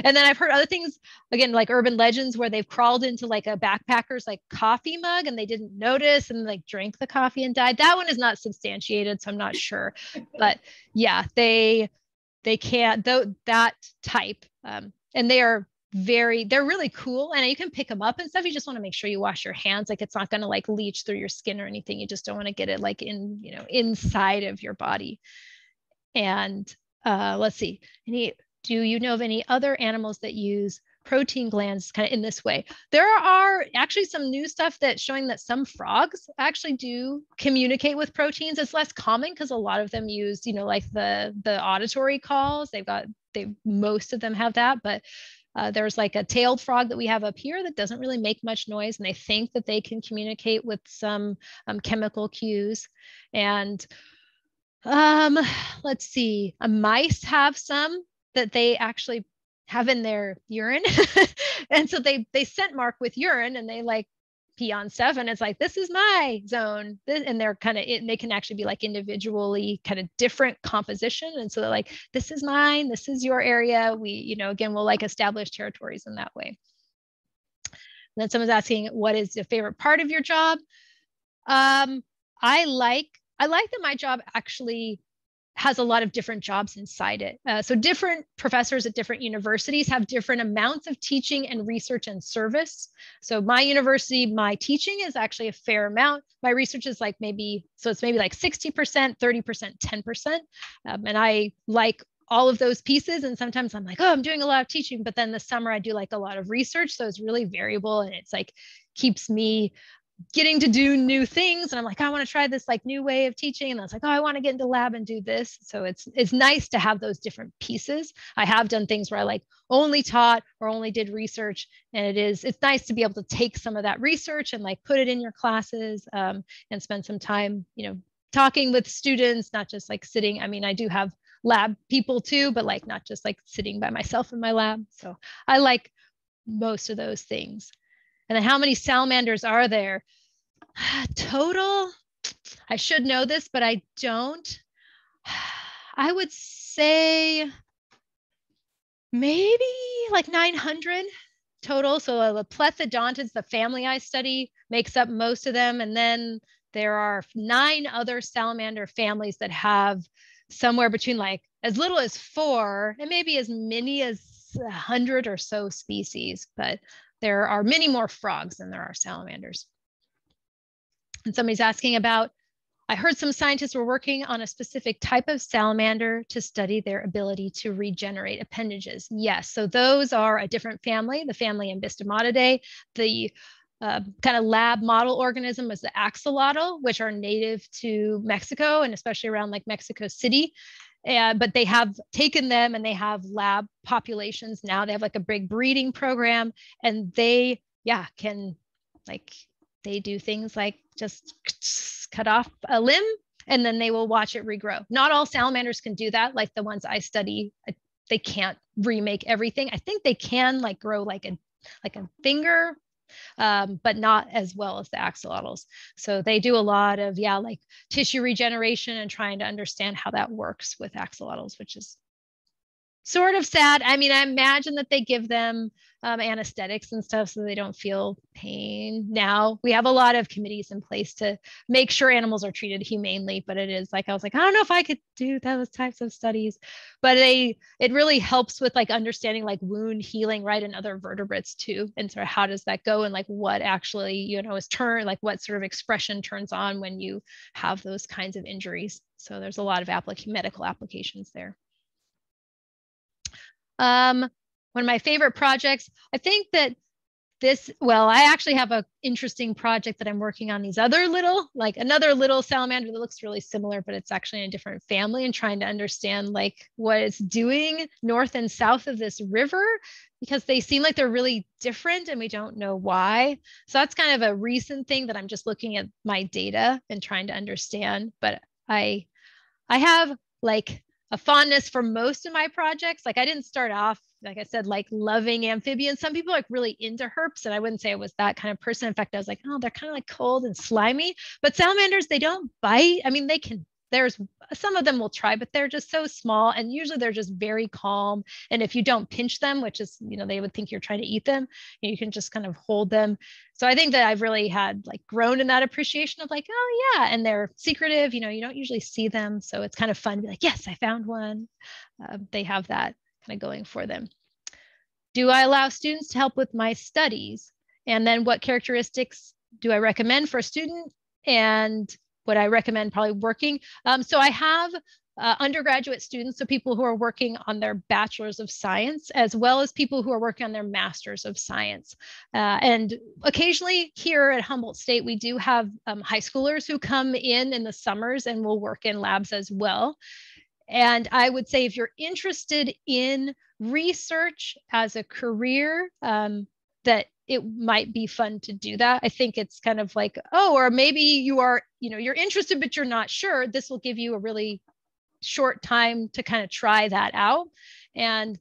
and then I've heard other things again like urban legends where they've crawled into like a backpacker's like coffee mug and they didn't notice and like drank the coffee and died. That one is not substantiated, so I'm not sure. But yeah, they they can't though that type um, and they are very they're really cool and you can pick them up and stuff you just want to make sure you wash your hands like it's not going to like leach through your skin or anything you just don't want to get it like in you know inside of your body. And uh let's see any do you know of any other animals that use protein glands kind of in this way? There are actually some new stuff that's showing that some frogs actually do communicate with proteins. It's less common because a lot of them use you know like the the auditory calls. They've got they most of them have that but uh, there's like a tailed frog that we have up here that doesn't really make much noise, and they think that they can communicate with some um, chemical cues. And um, let's see, mice have some that they actually have in their urine, and so they they scent mark with urine, and they like peon stuff and it's like this is my zone. And they're kind of they can actually be like individually kind of different composition and so they're like this is mine this is your area. We you know again we'll like establish territories in that way. And then someone's asking what is your favorite part of your job? Um i like i like that my job actually has a lot of different jobs inside it. Uh, so different professors at different universities have different amounts of teaching and research and service. So my university, my teaching is actually a fair amount. My research is like maybe, so it's maybe like 60%, 30%, 10%. Um, and I like all of those pieces. And sometimes I'm like, oh, I'm doing a lot of teaching, but then the summer I do like a lot of research. So it's really variable and it's like keeps me getting to do new things and i'm like i want to try this like new way of teaching and i was like oh i want to get into lab and do this. So it's it's nice to have those different pieces. I have done things where i like only taught or only did research and it is it's nice to be able to take some of that research and like put it in your classes um, and spend some time you know talking with students not just like sitting i mean i do have lab people too but like not just like sitting by myself in my lab. So i like most of those things and then how many salamanders are there? Total, I should know this, but I don't. I would say maybe like 900 total. So the plethodontids, the family I study, makes up most of them. And then there are nine other salamander families that have somewhere between like as little as four and maybe as many as a hundred or so species. But there are many more frogs than there are salamanders. And somebody's asking about, I heard some scientists were working on a specific type of salamander to study their ability to regenerate appendages. Yes, so those are a different family, the family Ambystomatidae. The uh, kind of lab model organism is the axolotl, which are native to Mexico and especially around like Mexico City and but they have taken them and they have lab populations now. They have like a big breeding program and they yeah can like they do things like just cut off a limb and then they will watch it regrow. Not all salamanders can do that. Like the ones i study they can't remake everything. I think they can like grow like a like a finger um, but not as well as the axolotls. So they do a lot of, yeah, like tissue regeneration and trying to understand how that works with axolotls, which is sort of sad. I mean, I imagine that they give them um, anesthetics and stuff so they don't feel pain. Now we have a lot of committees in place to make sure animals are treated humanely, but it is like I was like, I don't know if I could do those types of studies, but they it really helps with like understanding like wound healing, right, and other vertebrates too, and sort of how does that go and like what actually you know is turn like what sort of expression turns on when you have those kinds of injuries. So there's a lot of applic- medical applications there. Um, one of my favorite projects, I think that this, well, I actually have an interesting project that I'm working on these other little, like another little salamander that looks really similar, but it's actually in a different family and trying to understand like what it's doing north and south of this river because they seem like they're really different and we don't know why. So that's kind of a recent thing that I'm just looking at my data and trying to understand. But I I have like a fondness for most of my projects. Like I didn't start off, like I said, like loving amphibians. Some people like really into herps, and I wouldn't say I was that kind of person. In fact, I was like, oh, they're kind of like cold and slimy. But salamanders, they don't bite. I mean, they can there's some of them will try but they're just so small and usually they're just very calm. And if you don't pinch them which is you know they would think you're trying to eat them you can just kind of hold them. So i think that i've really had like grown in that appreciation of like oh yeah and they're secretive you know you don't usually see them. So it's kind of fun to be like yes i found one. Uh, they have that kind of going for them. Do i allow students to help with my studies? And then what characteristics do i recommend for a student? And what I recommend probably working. Um, so I have uh, undergraduate students, so people who are working on their bachelor's of science, as well as people who are working on their master's of science. Uh, and occasionally here at Humboldt State, we do have um, high schoolers who come in in the summers and will work in labs as well. And I would say if you're interested in research as a career, um, that it might be fun to do that. I think it's kind of like, oh, or maybe you are, you know, you're interested, but you're not sure. This will give you a really short time to kind of try that out. And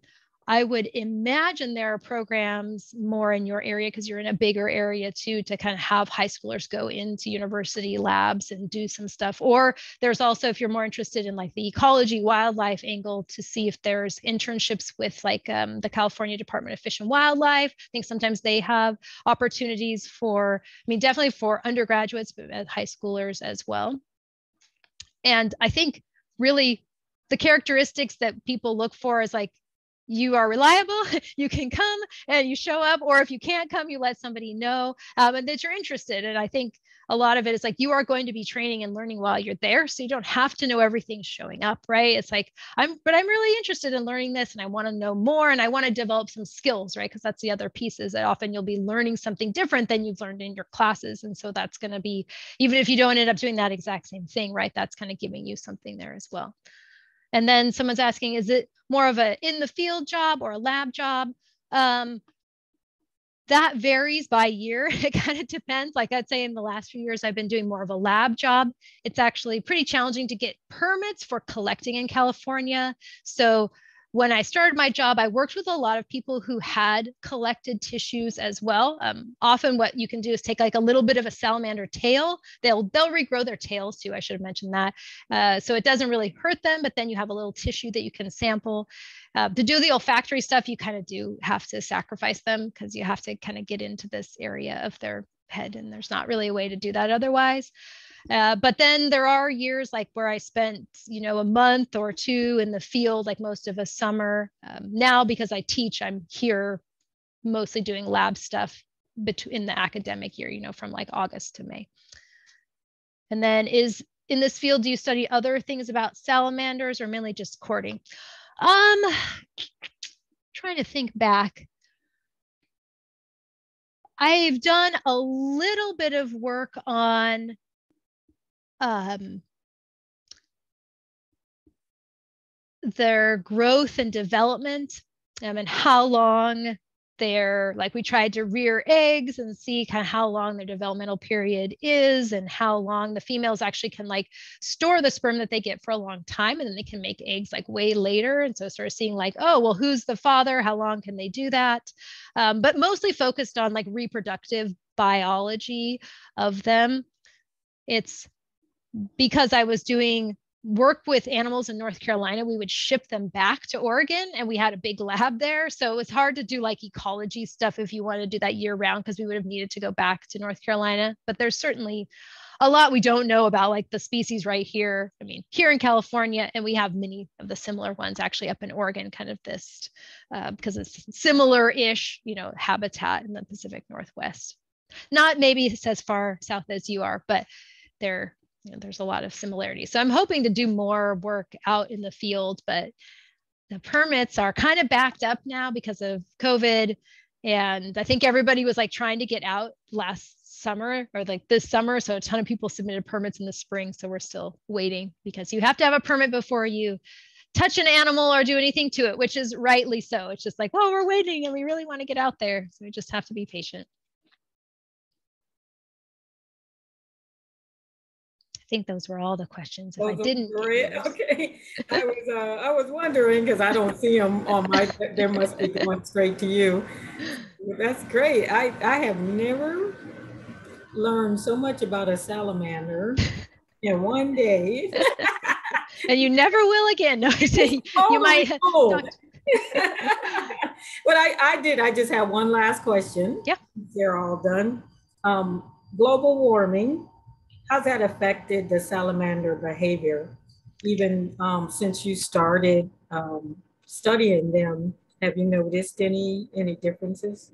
I would imagine there are programs more in your area because you're in a bigger area too to kind of have high schoolers go into university labs and do some stuff. Or there's also, if you're more interested in like the ecology wildlife angle, to see if there's internships with like um, the California Department of Fish and Wildlife. I think sometimes they have opportunities for, I mean, definitely for undergraduates, but high schoolers as well. And I think really the characteristics that people look for is like you are reliable, you can come and you show up, or if you can't come, you let somebody know um, and that you're interested. And I think a lot of it is like you are going to be training and learning while you're there. So you don't have to know everything showing up, right? It's like, I'm, but I'm really interested in learning this and I want to know more and I want to develop some skills, right? Because that's the other piece is that often you'll be learning something different than you've learned in your classes. And so that's going to be, even if you don't end up doing that exact same thing, right? That's kind of giving you something there as well. And then someone's asking, is it more of a in the field job or a lab job? Um, that varies by year. It kind of depends. Like I'd say in the last few years, I've been doing more of a lab job. It's actually pretty challenging to get permits for collecting in California. So when I started my job, I worked with a lot of people who had collected tissues as well. Um, often, what you can do is take like a little bit of a salamander tail. They'll they'll regrow their tails too. I should have mentioned that. Uh, so it doesn't really hurt them, but then you have a little tissue that you can sample. Uh, to do the olfactory stuff, you kind of do have to sacrifice them because you have to kind of get into this area of their head, and there's not really a way to do that otherwise. Uh, but then there are years like where I spent, you know, a month or two in the field, like most of a summer. Um, now, because I teach, I'm here mostly doing lab stuff between the academic year, you know, from like August to May. And then is in this field, do you study other things about salamanders or mainly just courting? Um, trying to think back. I've done a little bit of work on um, their growth and development um, and how long they're like we tried to rear eggs and see kind of how long their developmental period is and how long the females actually can like store the sperm that they get for a long time and then they can make eggs like way later. And so sort of seeing like oh well who's the father? How long can they do that? Um, but mostly focused on like reproductive biology of them. It's because I was doing work with animals in North Carolina, we would ship them back to Oregon and we had a big lab there. So it was hard to do like ecology stuff if you wanted to do that year round because we would have needed to go back to North Carolina. But there's certainly a lot we don't know about like the species right here. I mean, here in California, and we have many of the similar ones actually up in Oregon, kind of this, uh, because it's similar-ish, you know, habitat in the Pacific Northwest. Not maybe as far south as you are, but they're you know, there's a lot of similarities. So I'm hoping to do more work out in the field, but the permits are kind of backed up now because of COVID. And I think everybody was like trying to get out last summer or like this summer. So a ton of people submitted permits in the spring. So we're still waiting because you have to have a permit before you touch an animal or do anything to it, which is rightly so. It's just like, well, we're waiting and we really want to get out there. So we just have to be patient. Think those were all the questions. If I didn't, okay. I was uh, I was wondering because I don't see them on my. There must be going straight to you. That's great. I I have never learned so much about a salamander in one day. and you never will again. No, I saying you might. but I, I did. I just have one last question. Yeah. They're all done. Um, global warming how's that affected the salamander behavior? Even um, since you started um, studying them, have you noticed any any differences?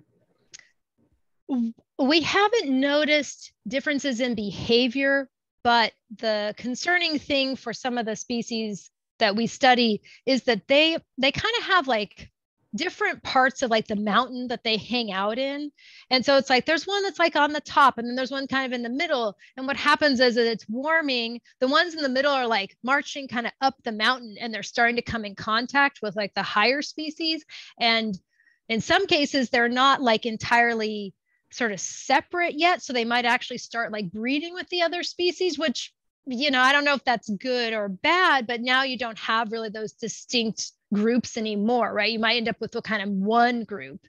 We haven't noticed differences in behavior, but the concerning thing for some of the species that we study is that they they kind of have like different parts of like the mountain that they hang out in. And so it's like there's one that's like on the top, and then there's one kind of in the middle. And what happens is that it's warming. The ones in the middle are like marching kind of up the mountain and they're starting to come in contact with like the higher species. And in some cases, they're not like entirely sort of separate yet. So they might actually start like breeding with the other species, which you know, I don't know if that's good or bad, but now you don't have really those distinct groups anymore, right? You might end up with a kind of one group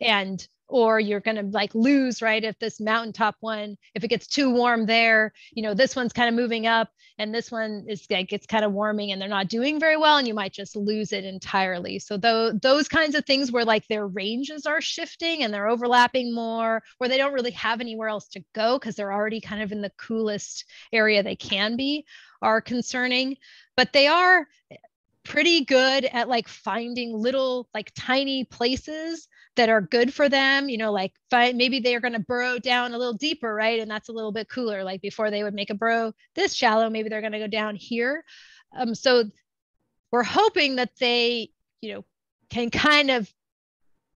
and or you're going to like lose right if this mountaintop one if it gets too warm there you know this one's kind of moving up and this one is like it's kind of warming and they're not doing very well and you might just lose it entirely so though those kinds of things where like their ranges are shifting and they're overlapping more or they don't really have anywhere else to go because they're already kind of in the coolest area they can be are concerning but they are pretty good at like finding little like tiny places that are good for them you know like find, maybe they are going to burrow down a little deeper right? And that's a little bit cooler like before they would make a burrow this shallow maybe they're going to go down here. Um, so we're hoping that they you know can kind of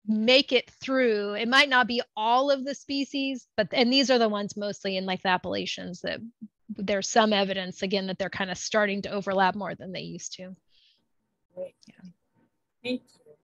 make it through. It might not be all of the species but and these are the ones mostly in like the appalachians that there's some evidence again that they're kind of starting to overlap more than they used to yeah. thank you